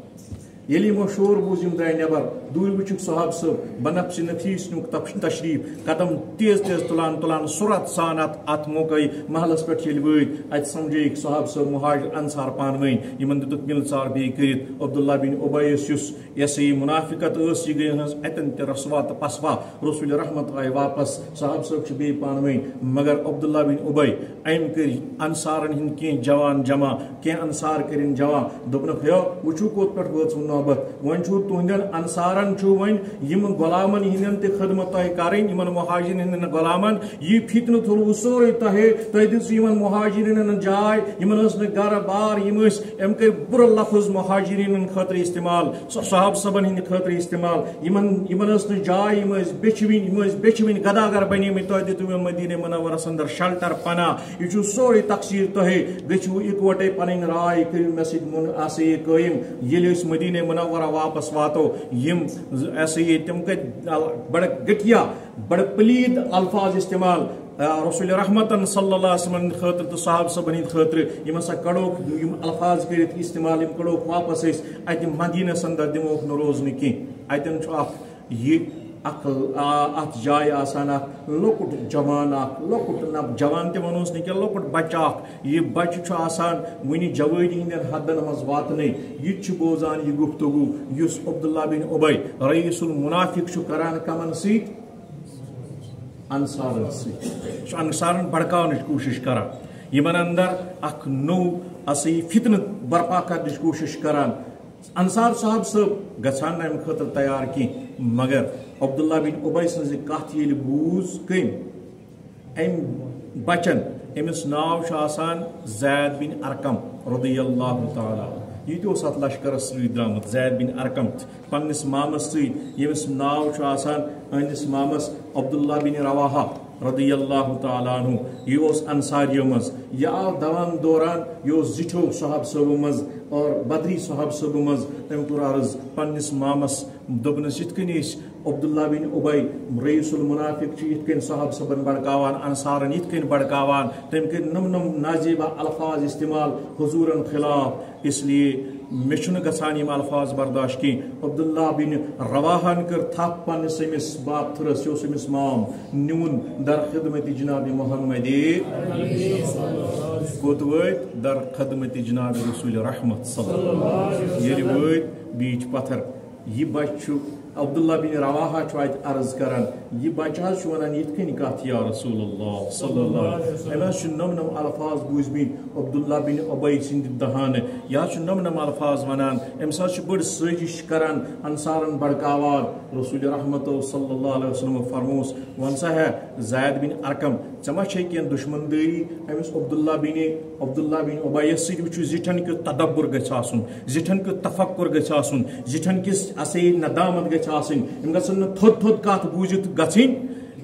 یلی یمو شور بوز یم درائے نبر دور وچک صحاب صاحب بنفس نفیس نیوک تشریف قدم تیز تیز تلان تلان سرعت سان ات ات موقع محلس پہ یل وت ات سمجھیک صحاب صاحب مہاجر انصار پان ون یمن دتک مل ژار بی کرت عبداللہ بن ابیس یس یس یہ منافقت اس یہ گئی ہز اتن تہ رسوا تو پسوا رسول رحمت آئی واپس صحاب صاحب بی پان ون مگر عبداللہ بن ابئی ام کر انصارن ہند کی جوان جمع کی انصار کرن جمع دپنک ہو وچو کوت پہ وٲژ نوبت ون تہندین انصارن ون یم غلامن ہندین تہ خدمت تہ کریں یمن مہاجرین ہندین غلامن یہ فتن تھو سورے تہ تہ دس یمن مہاجرین جائے، یمن اس گھر بار یم ام کر بر لفظ مہاجرین خاطر استعمال صحاب صبن ہند خاطر استعمال، یمن یمن اس جائے، یم بچوین یم بچوین گداگر بنی مت تہ دتو مدینہ منورس اندر شلٹر پناہ یہ سورے تقسیر تہ گچھو اکوٹے پنن رائے کرو مے سۭتۍ آسے یہ قٲیِم مدینہ منورہ واپس واتو۔ یم ایسے یہ تم کے بڑا گٹیا، بڑا پلید الفاظ استعمال۔ رسول رحمت صلی اللہ علیہ وسلم خاطر تو صاحب صبن ہند خاطر۔ یم ہسا کڑوک، یم الفاظ کرت استعمال، یم کڑوک واپس اس ات مدینہ اندر دموک نہ روزن کی اتن اخ یہ ات جائے آسان اخ لۄکُٹ جوان اخ لۄکُٹ نہ جوان تہِ ونوس نہٕ کینٛہہ لۄکُٹ بچہ اخ یہِ بچہ چھُ آسان وٕنہِ جوٲنی ہٕنٛدٮ۪ن حدن منٛز واتنٕے یہِ تہِ چھُ بوزان، یہِ گفتگو۔ یُس عبداللہ بن ابے رئیس المنافق چھُ کران کمن سۭتۍ انصارن سۭتۍ چھُ انصارن بڑکاونٕچ کوٗشش کران یمن اندر اکھ نوٚو ہسا یہِ فتنہٕ برپا کرنٕچ کوٗشش کران۔ انصار صاحب صٲب گژھان نہٕ امہِ خٲطرٕ تیار کینٛہہ، مگر عبداللہ بن ابئی سن کت یل بوز کم ام بچن امس ناو آسان زید بن ارکم رضی اللہ تعالی۔ یہ تہ ات لشکرس ست درامت، زید بن ارکم پنس مامس ست یمس ناو آسان اہندس مامس عبداللہ بن رواحہ۔ رضی اللہ تعالیٰ عنہ، یہ اس انصاریوں مز یہ آو دوان دوران یہ زٹھو صحاب صحب مز اور بدری صحاب صحب مز تم کور عرض پنس مامس دبنس یت کن عبداللہ بن ابئی رئیس المنافق یت کن صحاب صبن بڑکاوان انصارن یت کن بڑکاوان، تم کن نم نم نازیبہ الفاظ استعمال حضورن خلاف، اس لیے مے گسان یم الفاظ برداشت کی. عبداللہ بن رواہن کر تھپ پنس امس باپ تھرس یہ امس مام. نیون در خدمت جناب محمد کوت وت در خدمت جناب رسول رحمت صلی اللہ یہ وت بیچ پتھر. یہ بچہ عبداللہ بن رواحہ ات عرض کران یہ بچہ حض ونان یت کن کت یا رسول اللہ صلی اللہ علیہ وسلم نم نم الفاظ بوز بین عبداللہ بن ابئی سند دہان یہ نم نم الفاظ ونان ام سات بڑ سازش کران انصارن بڑکاوان رسول رحمت صلی اللہ علیہ وسلم فرموس ون سا ہے زید بن ارکم ژےٚ چھے کینٛہہ دُشمن دٲری أمِس عبداللہ بن عبداللہ بن ابیس سۭتۍ وٕچھو زٹھن کیو تدبر گژھِ آسُن زٹھن کیو تفکر گژھِ آسُن زٹھن کِس ہسا ندامت گژھِ آسٕنۍ یِم گژھن نہٕ تھوٚد تھوٚد کتھ بوٗزِتھ گژھٕنۍ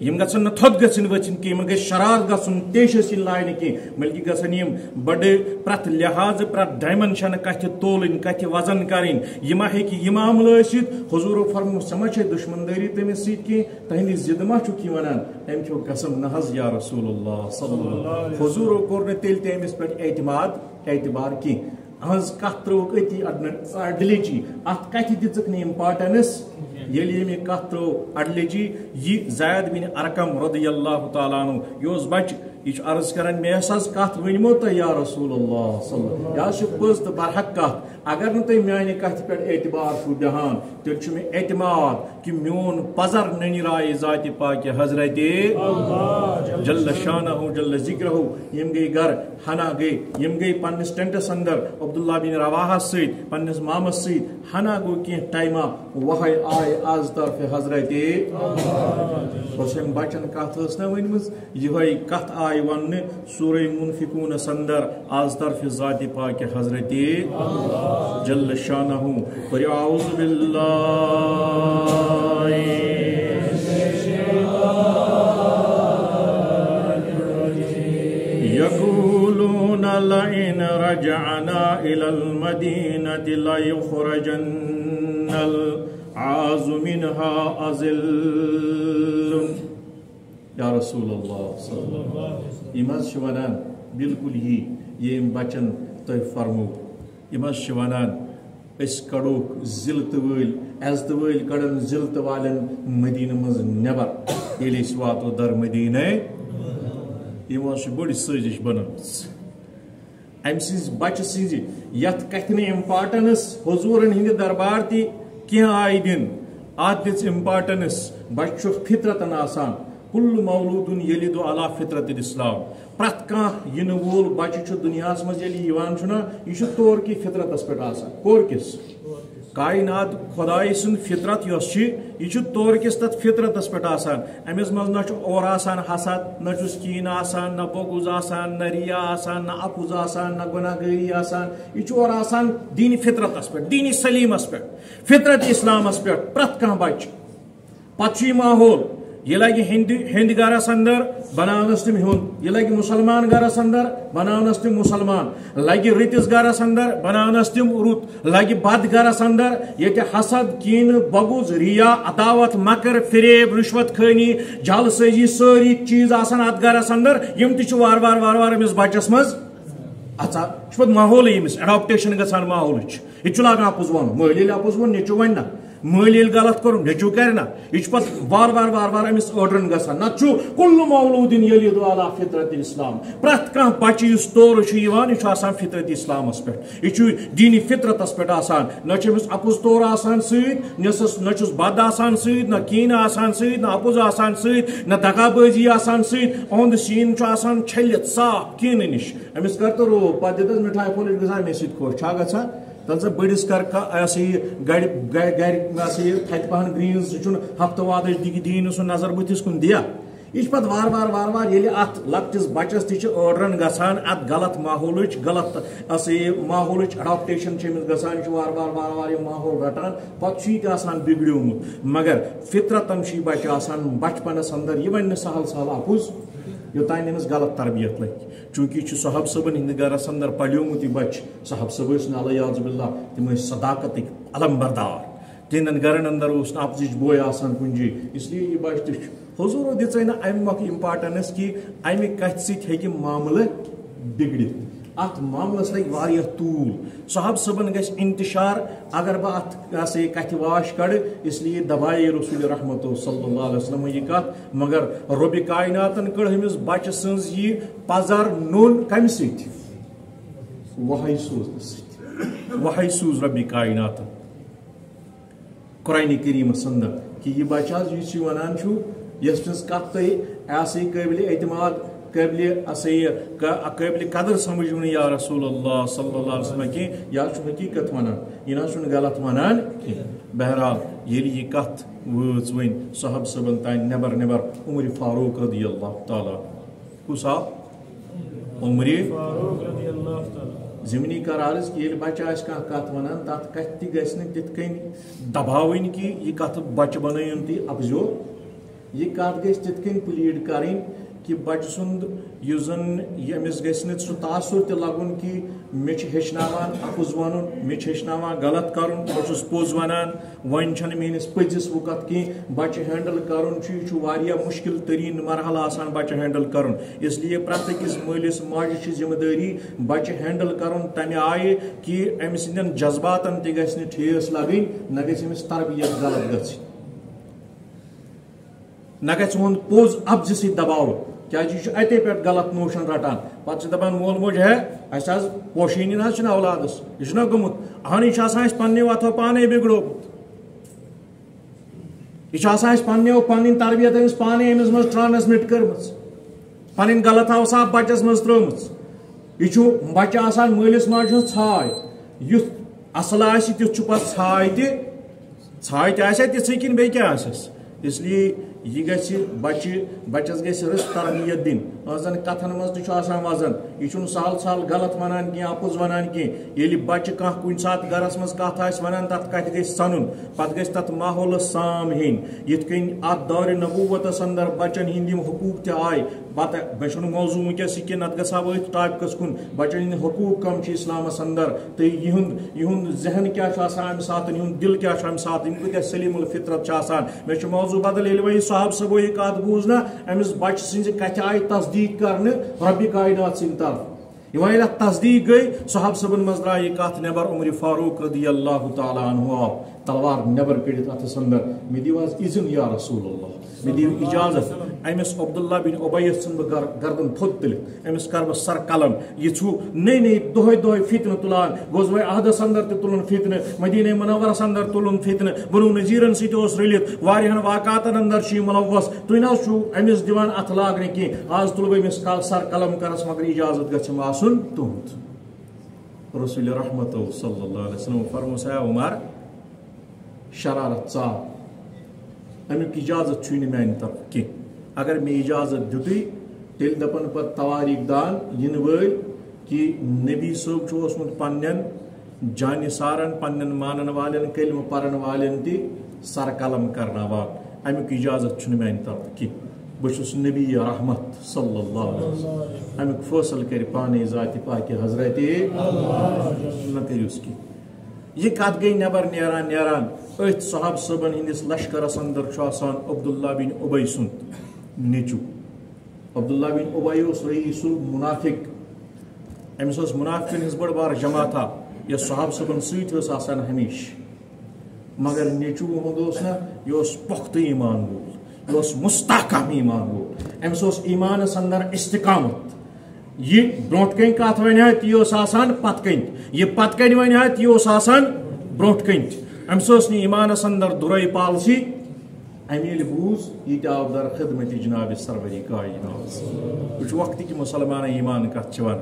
یم گژھن نہ تھوٚد گژھن ؤژھن کینٛہہ یمن گژھِ شرارت گژھن تیشس یِن لاینہِ کینٛہہ بلکہِ یم بڑٕ پرٛٮ۪تھ لحاظ پرٛٮ۪تھ ڈایمنشن کتھِ تولٕنۍ کتھِ وزن کرٕنۍ یہِ ما ہیٚکہِ یہِ معاملہٕ ٲسِتھ حضوٗرو فرمو ژےٚ ما چھے دُشمندٲری تٔمِس سۭتۍ کینٛہہ تہنٛدِ ضِد ما چھُکھ یہِ ونان أمۍ چھو قسم نہ حظ یا رسول اللہ صلی اللہ حضوٗرو کوٚر نہٕ تیٚلہِ تہِ أمِس اعتماد، اعتبار کینٛہہ اہز کت تروک اتی اڈلچی ات کت دژک نہ امپارٹنس یل یم کت ترو اڈلچی یہ زید بن ارکم رضی اللہ تعالیٰ عنہ یہ بچ یہ عرض کران مے کت ونمو تو یا رسول اللہ صلی اللہ یہ پز تو برحق کت اگر نا تھی میانہ کت پہ اعتبار چھو بہان تیل چھ مے اعتماد کہ میون پزر ننی رائے ذات پاک حضرت جل شانہ جل ذکرہ یم گئی گھر ہنا گئی یم گئی پنس ٹینٹس اندر عبداللہ بن رواحس ست پنس مامس ست ہنا گو کی ٹائما وہ آئے آز طرف حضرت بس ام بچن کت نا ونم یہ کت آئی ون سورہ منفقون اندر آز طرف ذات پاک حضرت جل شانہ پر اعوذ باللہ. يقولون لئن رجعنا إلى المدينة ليخرجن العاز منها أزل یا رسول اللہ صلی اللہ علیہ وسلم. یم حظ بالکل ہی یم بچن تہ فرمو ونان اس کڑوک ذلت ول عزت ول کڑن ذلت والن مدینہ مز نبر یلی اس واتو در مدینہ یم بڑ سازش بنٲمٕژ أمۍ سٕنٛزِ بچہِ سٕنٛزِ یتھ کتھِ امپارٹنس حضوٗرن ہٕنٛدِ دربار تہِ کینٛہہ آیہِ دِنہٕ اتھ دِژ امپارٹنس بچہِ فطرتن آسان کل مولود یلد علی فطرت الاسلام پرت کانٛہہ وول بچہِ چھُ دُنیاہس منٛز ییٚلہِ یِوان چھُنہ یہِ چھُ طور کی پٮ۪ٹھ آسان۔ کور کائنات خدائی سن فطرت یس یہ طور کس تر فطرتس پہ آسان۔ امس مز نہ اور آسان حسد، نہ کین آسان، نہ بغض آسان، نہ ریا آسان، نہ اپز آسان، نہ گناہ گری آسان۔ یہ اور آسان دین فطرتس پہ دین سلیمس پہ فطرت اسلامس پہ پرت کھانا بچ پتہ ماحول۔ یہ لگہ ہند ہند گرس اندر بنانس تم ہند یہ لگہ مسلمان گرس اندر بنانس تم مسلمان لگہ رتس گرس اندر بنانس تم رت لگہ بد گرس اندر یہ حسد کین بغض ریا عداوت مکر فریب رشوت خانی جل سازی ساری چیز آسان ات گرس اندر یم تہ وار وار وار وار امس بچس مز اچھا پہ ماحول امس اڈاپٹیشن گھان ماحول یہ لاگان اپز ون مل اپز ون نیچو ون نا مل یل غلط کور نیچو کر یہ پتہ وار وار وار وار امس اوڈرن گسان نت کل مولود یلید علی فطرت اسلام پرت کان بچہ اس طور یہ فطرت اسلامس پہ یہ دینی فطرتس پہ آسان۔ نہ امس اپز طور آسان ست نہ بد آسان ست نہ کین آسان ست نہ اپز آسان ست نہ دگا بازی آسان ست اہد سین آسان چھلت صاف کین نش۔ امس کر تو رو پتہ دس مٹھائی پھول گژھان مے سۭتۍ خۄش۔ چھا گژھان؟ تل سا بڑس کر یہ یہ گڑ گھر یہ تھت پہن گرین سہ ہفتہ واد دین سن نظر بتس کن دیا۔ یہ پتہ وار وار وار وار یل ات لکٹس بچس تہ اوڈرن گسان، ات غلط ماحول غلط یہ یہ ماحول اڈاپٹیشن گسان وار وار وار وار یہ ماحول رٹان۔ پتہ یہ آسان بگڑیومت مگر فطرتن بچہ آسان بچپنس اندر، یہ ون سہل سہل اپز یوتان امس غلط تربیت لگ چونکہ چھُ صحب صبن ہند گرس اندر پلیومت یہِ بچ صحب صب اللہ تِم تم صداقت علم بردار تہندن گرن اندر نہٕ اپزچ بوے آسان کن جی اس لیے یہ چھُ حضوٗرو دِژے نہٕ نا ام مک کہِ کہ امہ سۭتۍ ہیٚکہِ معاملہٕ بگڑت ات معاملس لگ واریاہ طول۔ صحاب صبن گھس انتشار اگر بہ ات یہ کت واش کڑ، اس لیے دبائے رسول رحمت صلی اللہ علیہ وسلم یہ کت مگر رب کائناتن کڑ ہمس بچہ سنز یہ پزر نون کم ست وحی سوز سوز رب کائنات قرآن کریم سندر کہ یہ بچہ یہ ونان یس مز کت تہ ایسے قابل اعتماد قابل قابل قدر سمجھ یا رسول اللہ صلی اللہ علیہ وسلم کی؟ یا حقیقت ونان یہ نہ غلط ونان بہرحال یل یہ کت وچ ون صحب صبن تین نبر نبر عمر فاروق رضی اللہ تعالی کس آ عمر عرض کہ یل بچہ آس کھانا کت ونان تت کت تہ گھس تت کن دباون کہ یہ کت بچہ بنائن تھی افزو یہ کت گھس تت کن پلیڈ کریں کہ بچہ سند اس زن یمس گھس سہ تاثر تہ لگن کہ مے ہچنان اپز ون مے ہچنان غلط کرن بہس پوز ونان ون چھ میس پزس وقت کی بچہ ہینڈل کرن یہ مشکل ترین مرحلہ آسان بچہ ہینڈل کرن۔ اس لیے پریت اکس مالس ماجہ ذمہ داری بچہ ہینڈل کرن تمہ آئے کہ ام سند جذباتن تہ گھس ٹھیس لگن نہ گھس امس تربیت غلط گھس نہ گھس اہد پوز ابزِ سۭتۍ دباو کیازِ یہ اتے پہ غلط نوشن رٹان۔ پتہ دپان مول موج، ہے اس حظ پوشینی نہ اولادس، یہ گومت۔ اہن یہ آسان پنہ وتھو پانے بگڑومت یہ آسان پنو پن تربیت امس پانے امس مز ٹرانسمٹ کرم پن غلط اوصاف بچس مز ترم یہ بچہ آسان مالس ماج ہز ژھاے۔ یُتھ اصل آسہِ، تیُتھ چھُ پتہٕ ژھاے تہِ۔ ژھاے تہِ آسہِ تِژھٕے کِنۍ بیٚیہِ کیٛاہ آسٮ۪س؟ اس لیے یہ گھس بچہ بچس گھس رس تربیت دن زن کتن مز تہ وزن۔ یہ سہل سہل غلط ونان کی اپز ونان کی یل بچہ کھانا کن سات گرس مز کت ونان تک کت گھ سنن۔ پتہ گھس تت ماحول سام ہین یت کن ات دور نبوتس اندر بچن ہند حقوق تہ آئے پتہ بہ موضوع ونکس یہ نت گھا ات ٹاپکس کن بچن ہند حقوق کم اسلامس اندر تو یہ ذہن کیا ام سات یہ دل کیا ام سات کتیا سلیم الفطرت مے موضوع بدل یل وی صاحب صبح یہ کت بوزنا، امس بچ سز کت آئی تصدیق کرنے ربی کائنات سند طرف۔ یہ تصدیق گئی، صاحب صبن مز درا یہ کت نبر عمر فاروق رضی اللہ تعالیٰ عنہ۔ تلوار نبر کڑت اتس اندر مے دیو آز اذن یا رسول اللہ مے دیو اجازت امس عبداللہ بن عبیت سن بہ گردن تھوت تل امس کر بہ سر قلم یہ چھو نئی نئی دہے دہے فتن تلان گوز وے عہدس اندر تہ تلن فتن مدینہ منورس اندر تلن فتن بنو نذیرن سۭتۍ اوس رٔلِتھ واریاہن واقعاتن اندر ملوث تُہۍ نہ چھو امس دِوان اتھ لاگنہٕ کینٛہہ آز تُلہٕ بہٕ أمِس سر قلم کرس مگر اجازت گژھم آسُن تُہُنٛد رسول رحمت صلی اللہ علیہ وسلم فرموس ہے عمر شرارت ژاو امیُک اجازت چھُے نہٕ میانہِ طرفہٕ کینٛہہ اگر میں اجازت دیتی تیل دپن پہ تواریخ دان ین ول کہ نبی صوب اوسمت پنن جان سارن پنن مانن والن کلم پرن والن تہ سر قلم کرناوان امیک اجازت میان طرف کی بس نبی رحمت صلی اللہ علیہ وسلم۔ امیک فیصل کر پانے ذات پاک حضرت۔ نہ کریوس کی۔ یہ کت گئی نبر نیران نیران ات صحاب صبن ہندس لشکرس اندر عبداللہ بن ابئی سند نیچو. عبداللہ بن عبائی اس رئیس المنافق امس اس منافقن ہز بڑ بار جمع تھا یہ صحاب صبن سیت اس آسان ہمیش. مگر نیچو ہند نا یہ اس پخت ایمان وول یہ اس مستحکم ایمان وول امس اس ایمان اندر استقامت. یہ برونٹ کن کت ون یہ آسان پت کن یہ پت کن ون یہ اس آسان برونٹ کن امس اس ایمانس اندر درائی پالسی۔ امیل بوز، یہ آو در خدمت جناب سروری کائنات کچھ وقت کی مسلمان ایمان کت چوان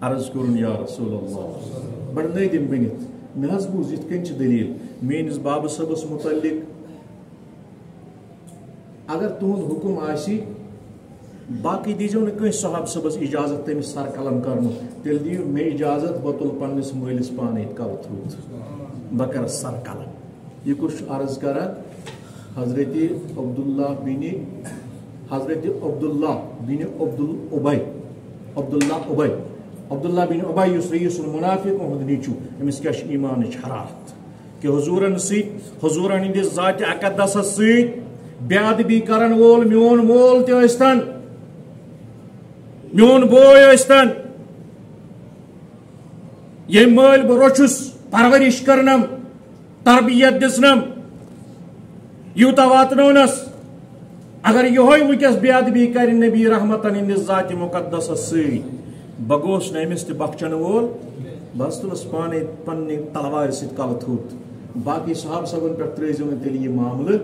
عرض کرن یا رسول اللہ۔ بڑ نیدم بنت مے حظ بوز یت کن دلیل۔ میانس باب صبس متعلق۔ اگر تہد حکم آسی باقی دیزو نا کس صحاب صبس اجازت تمس سر قلم کرن تیل دیو مے اجازت بطل پنس مالس پانے کل تھوت بکر سر قلم۔ یہ کچھ عرض کران حضرت عبداللہ بن حضرت عبداللہ بن عبد العبی عبداللہ عبی۔ عبداللہ بن عبی اس رئیس المنافق ہند نیچو۔ امس کیا ایمان حرارت کہ حضورن سیت حضورن ہندس ذات اقدس سیت بے کرن وول، میون مول تہ میون بوے ٲستن یم مٲلۍ بہٕ روچھُس پرورش کرنم تربیت دِژنم یوتا واتنونس اگر یہ ونکس بے ادبی کر نبی رحمتن ہندس ذات مقدس سی بگوس نمس تہ بخچن وول بس تلس پانے پنہ تلوار ست کل تھوت باقی صحاب صبن پہ ترزو نا تیل یہ معاملہ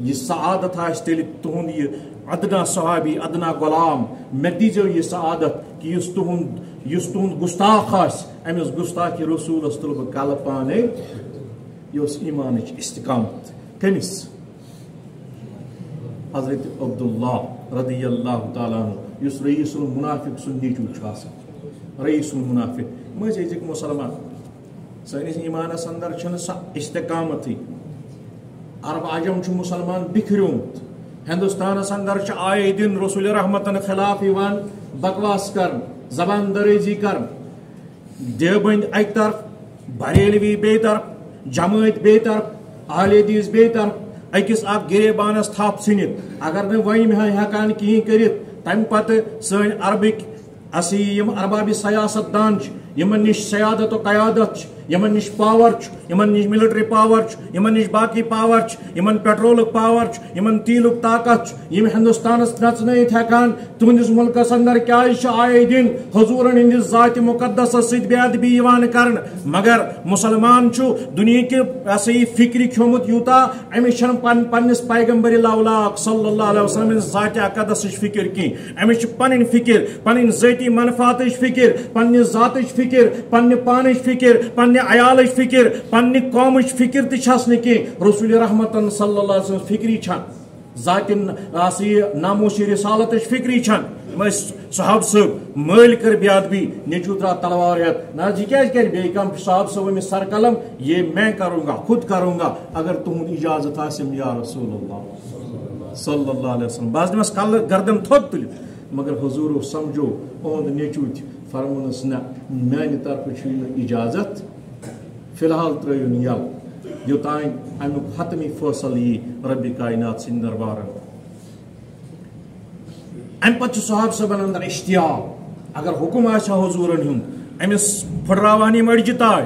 یہ سعادت آس تیل تہد یہ ادنا صحابی، ادنا غلام مے دیزو یہ سعادت کہ اس تہد اس تہد گستاخ امس گستاخی رسولس تل بہ کل پانے یہ ایمان استقامت کمس حضرت عبداللہ رضی اللہ تعالیٰ عنہ اس رئیس المنافق سن نیچو چھاسا۔ رئیس المنافق مجھ ایزک مسلمان سنس ایمانس اندر چھن استقامت عرب عجم مسلمان بکھریومت ہندوستانس اندر آئے دن رسول رحمتن خلاف یوان بکواس کرن زبان دریزی کرن دیوبند اک طرف، بریلوی بے طرف، جماعت بے طرف اہل حدیث بے طرف۔ اکس اک گریبانس تھپ ژھنِتھ اگر نہٕ وۄنۍ ہٮ۪کان ہاں کِہیٖنۍ کٔرِتھ تمہِ پتہٕ سٲنۍ اسی یم اربابی سیاست دان یمن نش سیادت و قیادت چھ۔ یمن نش پاور یمن نش ملٹری پاور یمن نش باقی پاور یمن پیٹرولک پاور یمن تیلک طاقت یم ہندوستانس نچنائت ہیکان، تہندس ملکس اندر کیا آئے دن؟ حضورن ہندس ذات مقدس ست بے ادبی یوان کرن۔ مگر مسلمان چھ دنیا کے اسی فکر کھومت یوتا امس پن پنس پیغمبر الاولاق صلی اللہ علیہ وسلم ذات اقدس فکر کی امس پن فکر پن ذاتی منفات فکر پنہ ذات فکر پنہ پانچ فکر پنہ عیال فکر پنہ قوم فکر تس کی رسول رحمت صلی اللہ علیہ وسلم فکری چھن ذات ناموسی رسالت فکری چھن صحاب صاحب مل کر بیاد بھی نیچو ترا تلوار ہت نہ جی کیا کر بے کم صاحب صاحب میں سر قلم یہ میں کروں گا خود کروں گا اگر تہد اجازت آسم یا رسول اللہ صلی اللہ علیہ وسلم بعض دمس کل گردم تھوت تلت مگر حضور سمجھو اہد نیچوت فرمونس نا میانہ طرف اجازت فی الحال ترون یل یوتان امیک حتمی فیصل یہ رب کائنات سند دربار ام پتہ صحاب صبن اندر اشتیاق اگر حکم آسا حضورن ہند امس پھٹراوان یہ مڑجہ تائے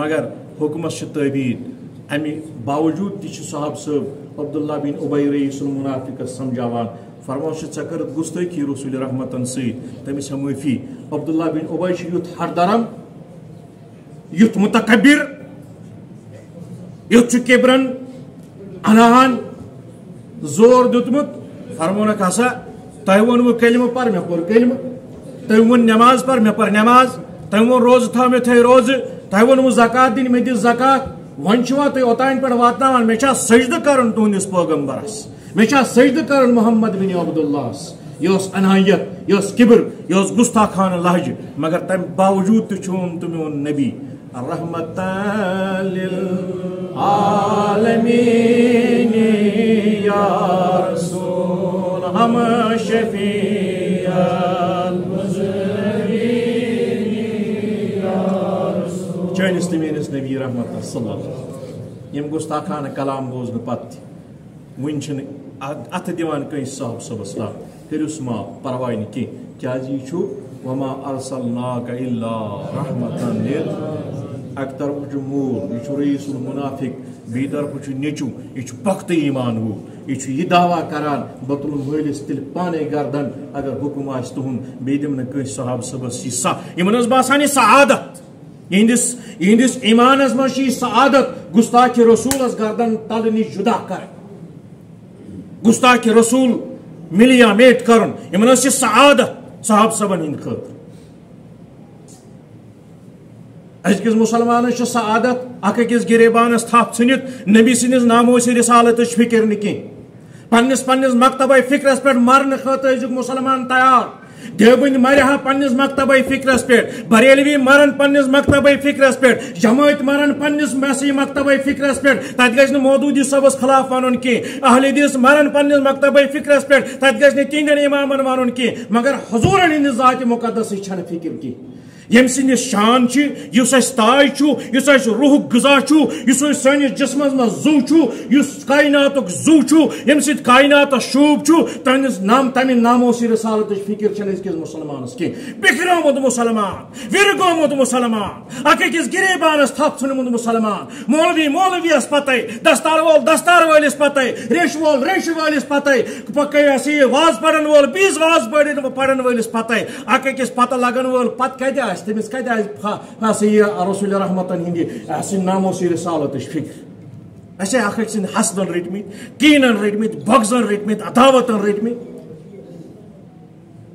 مگر حکمس تعبیر امہ باوجود تہ صحاب صاحب عبداللہ بن ابئی رئیس المنافق سمجھاوان فرمان ژے کرت گستاخی رسول رحمتن ست تمس معافی عبداللہ بن ابئی یت ہردرم یت متکبر یت کبرن انان زور دتمت فرمونک ہسا تہ ون کلمہ پر مے پور کلمہ تہ ون نماز پر مے پر نماز تہ ون روز تھا مے تھے روز تہ ون زکات دن مے دس زکات ون چھوا تہ اوتان پہ واتناوان مے چھا سجدہ کرن تہندس پیغمبرس مے چھا سجدہ کرن محمد بن عبداللہ یہ انایت یہ کبر یہ گستاخانہ لہجہ مگر تم باوجود تہ چھون تو میون نبی۔ رحمت للعالمین یا رسول ہم شفیع چانس تو میس نبی رحمت صلی اللہ یم گستاخانہ کلام بوزن پتہ ون ات دان کنس صاحب صبس لا کرس ما پرواہ کی کیا یہ وما ارسلناک الا رحمتا لل اک طرف چھ مول یہ رئیس المنافق بی طرف چھ نیچو، یہ پخت ایمان ہو، یہ یہ دعویٰ کران بطل مالس تیل پانے گردن، اگر حکم آس تہن بی دم نس صحاب صبس یہ سا یہ باسان یہ سعادت یہندس یہندس ایمانس مز یہ سعادت گستاخ رسولس گردن تل نش جدا کر گستاخ رسول ملیا میٹ کرن یہ سعادت۔ صاحب صبن ہند خاطر ازکس مسلمان عادت اک اکس گریبانس تھپ ژھنت نبی سندس ناموس رسالت فکر نی پنس پنس مکتبہ فکرس پہ مرنے خاطر ازک مسلمان تیار۔ دیوبند مرہا پنس مکتبہ فکرس پہ بریلوی مرن پنس مکتبہ فکرس پہ جماعت مرن پنس میسی مکتبہ فکرس پہ تت گھس مودودی صبس خلاف ون کی اہل حدیث مرن پنس مکتبہ فکرس پہ تت گھس تہندین امامن ون کی مگر حضور ہند ذات مقدس فکر کی یم سند شان اس تاج اس روح غذا سنس جسمس من زو اس کائنات زو یم سد کائنات شوب تہندس نام تمہ ناموسی رسالت فکر چھ کس مسلمانس کی بکھرومت مسلمان ور گومت مسلمان اک اکس گریبانس تھپ ژھنمت مسلمان مولوی مولویس پتہ دستار وول دستار ولس پتہ ریش وول ریش ولس پتہ واز پڑن وول بیس واز پڑن ولس پتہ اک اکس پتہ لگن وول پتہ کتہ آس تمس کتہ یہ رسول رحمتن ہند نامو سی رسالت فکر. اسے اخ سند حسدن رٹمت کینن رٹمت بغزن رٹمت عداوتن رٹمت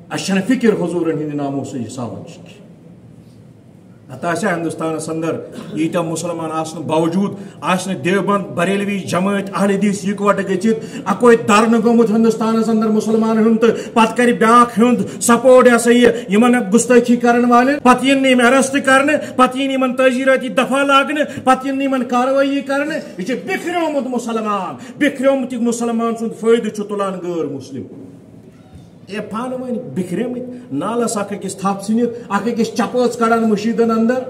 اچھا فکر حضورن ہند نامو سی رسالت اتاسا ہندوستانس اندر ییتیا مسلمان آسن باوجود، آسن دیوبند، بریلوی جماعت، اہل حدیث یکوٹ گچھت اکوئی درن گومت ہندوستانس اندر مسلمان ہند تو پتہ کر بیاکھ ہند، سپورٹ یہ سا یہ یمن گستاخی کرن والے پتہ ین یم اریسٹ کرنے پتہ ین یمن تجیراتی دفاع لاگنے پتہ ین یمن کاروائی کرنے یہ بکھریومت مسلمان بکھریومت مسلمان سند فائدہ تلان غیر مسلم۔ یہ پان ون بکھرمت نالس اخ اکس تھپ ژھنت اخ اکس چپٲژ کڑان مشیدن اندر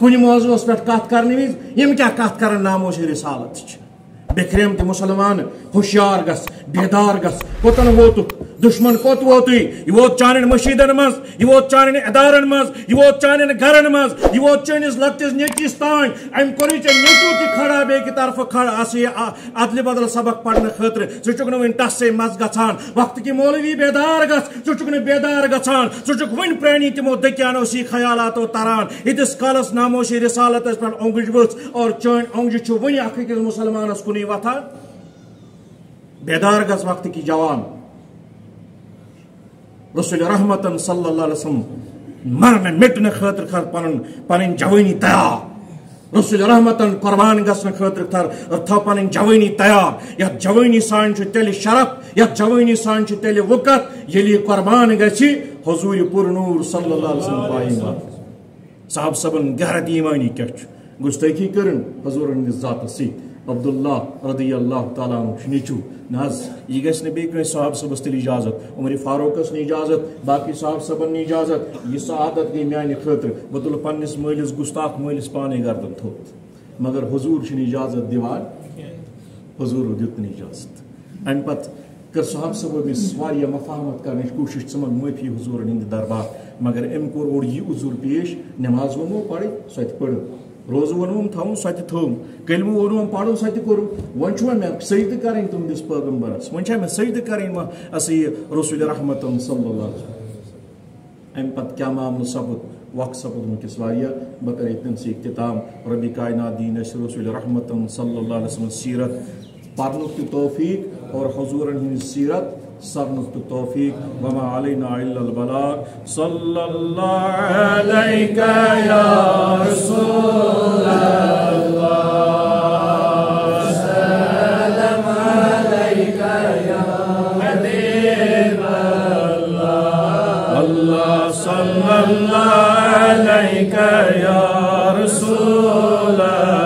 کن موضوعس پہ کت کرنے وز یم کیا کت کران ناموش رسالت بکھرمت مسلمان، ہوشیار گس، بیدار گس کوتن ووتک دشمن کوت ووت یہ ووت چان مشیدن مز، یہ ووت چان ادارن مز، یہ ووت چان گرن مز، یہ ووت چانس لکٹس نیچس تان ام کوری ٹھیک نیچو تہ کھڑا بیک طرف کھڑا اس یہ ادل بدل سبق پڑھنے خاطر ژٕ چھُکھ نہٕ وٕنۍ ٹسے مز گژھان وقت کی مولوی بیدار گژھ ژٕ چھُکھ نہٕ بیدار گژھان ژٕ چھُکھ وٕنۍ پرانی تمو دکیانو سی خیالاتو تران یتس کالس ناموشی رسالتس پٮ۪ٹھ اونگج ؤژھ اور چٲنۍ اونگجہِ چھُ وٕنہِ اکھ أکِس مُسلمانس کُنُے وتھان بیدار گژھ وقت کی جوان رسول رحمت صلی اللہ علیہ وسلم مرنے مٹنے خاطر خر پن پن جوانی تیار رسول رحمت قربان گھن خاطر تھر تھو پن جوانی تیار یت جوانی سان تیل شرف یت جوانی سان تیل وقت یلی قربان گھی حضور پور نور صلی اللہ علیہ وسلم پائیں صاحب صبن گہرت ایمانی کیا گستاخی کرن حضور ذات سیت عبداللہ رضی اللہ تعالیٰ عنہ نیچو ناز یہ گھس نہ بیٚیہِ کٲنٛسہِ صاحب صٲبس تیٚلہِ اجازت عمر فاروقس نہِ اجازت باقی صاحب صٲبن نہِ اجازت یہ سعادت گٔے میانہِ خٲطرٕ بہٕ تُلہٕ پننِس مٲلِس گُستاخ مٲلِس پانے گردن تھوٚد مگر حضوٗر چھِنہٕ اجازت دِوان حضوٗرو دیُت نہٕ اجازت امہِ پتہٕ کٔر صاحب صٲبو أمِس واریاہ مفاہمت کرنٕچ کوٗشِش ژٕ منٛگ معٲفی حضوٗرن ہٕنٛدِ دربار مگر أمۍ کوٚر اوٚڑ یہِ عذر پیش نٮ۪ماز ووٚنمو پرٕنۍ سۄ تہِ روز ونوم تھو سو تھوم کلمہ ونوم پڑھو سو تہ ون چھو میں سجد کریں تم دس پیغمبرس ون چھا میں سجد کریں اس رسول رحمت صلی اللہ علیہ وسلم ام پت کیا معاملہ سپد وقت سپد ونکس واریہ بہ کر سی اختتام ربی کائنات دین اس رسول رحمت صلی اللہ علیہ وسلم سیرت پرنک توفیق اور حضورن ہند سیرت سرنت التوفيق وما علينا إلا البلاغ. صلى الله عليك يا رسول الله. سلام عليك يا حبيب الله. الله صلى الله عليك يا رسول الله.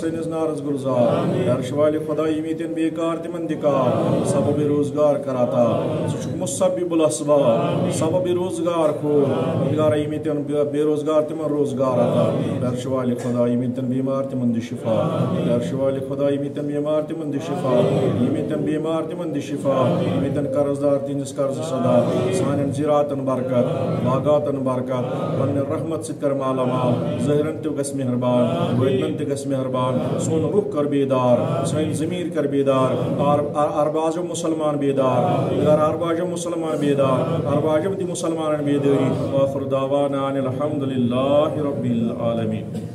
سینس نارس گلزار. ارشوال خدا یمیتن بیکار تمن دکار سبب روزگار کراتا. سچ مسبب الاسباب سبب روزگار کو. نگار یمیتن بے روزگار تمن روزگار عطا ارشوال خدا یمیتن بیمار تمن دی شفا. ارشوال خدا یمیتن بیمار تمن دی شفا. یمیتن بیمار تمن دی شفا. یمیتن قرضدار تہندس قرض صدا. سانن زراعتن برکت. باغاتن برکت. پنن رحمت ست کر مالا مال ظاہرن تہ گس مہربان. بٲطنن تہ گس مہربان. سون روح کر بیدار سن ضمیر کر بیدار ارباز مسلمان بیدار، اگر ارباجو مسلمان بیدار ارباجم دی مسلمان بیداری، آخر دعوانا الحمدللہ الحمد رب العالمین۔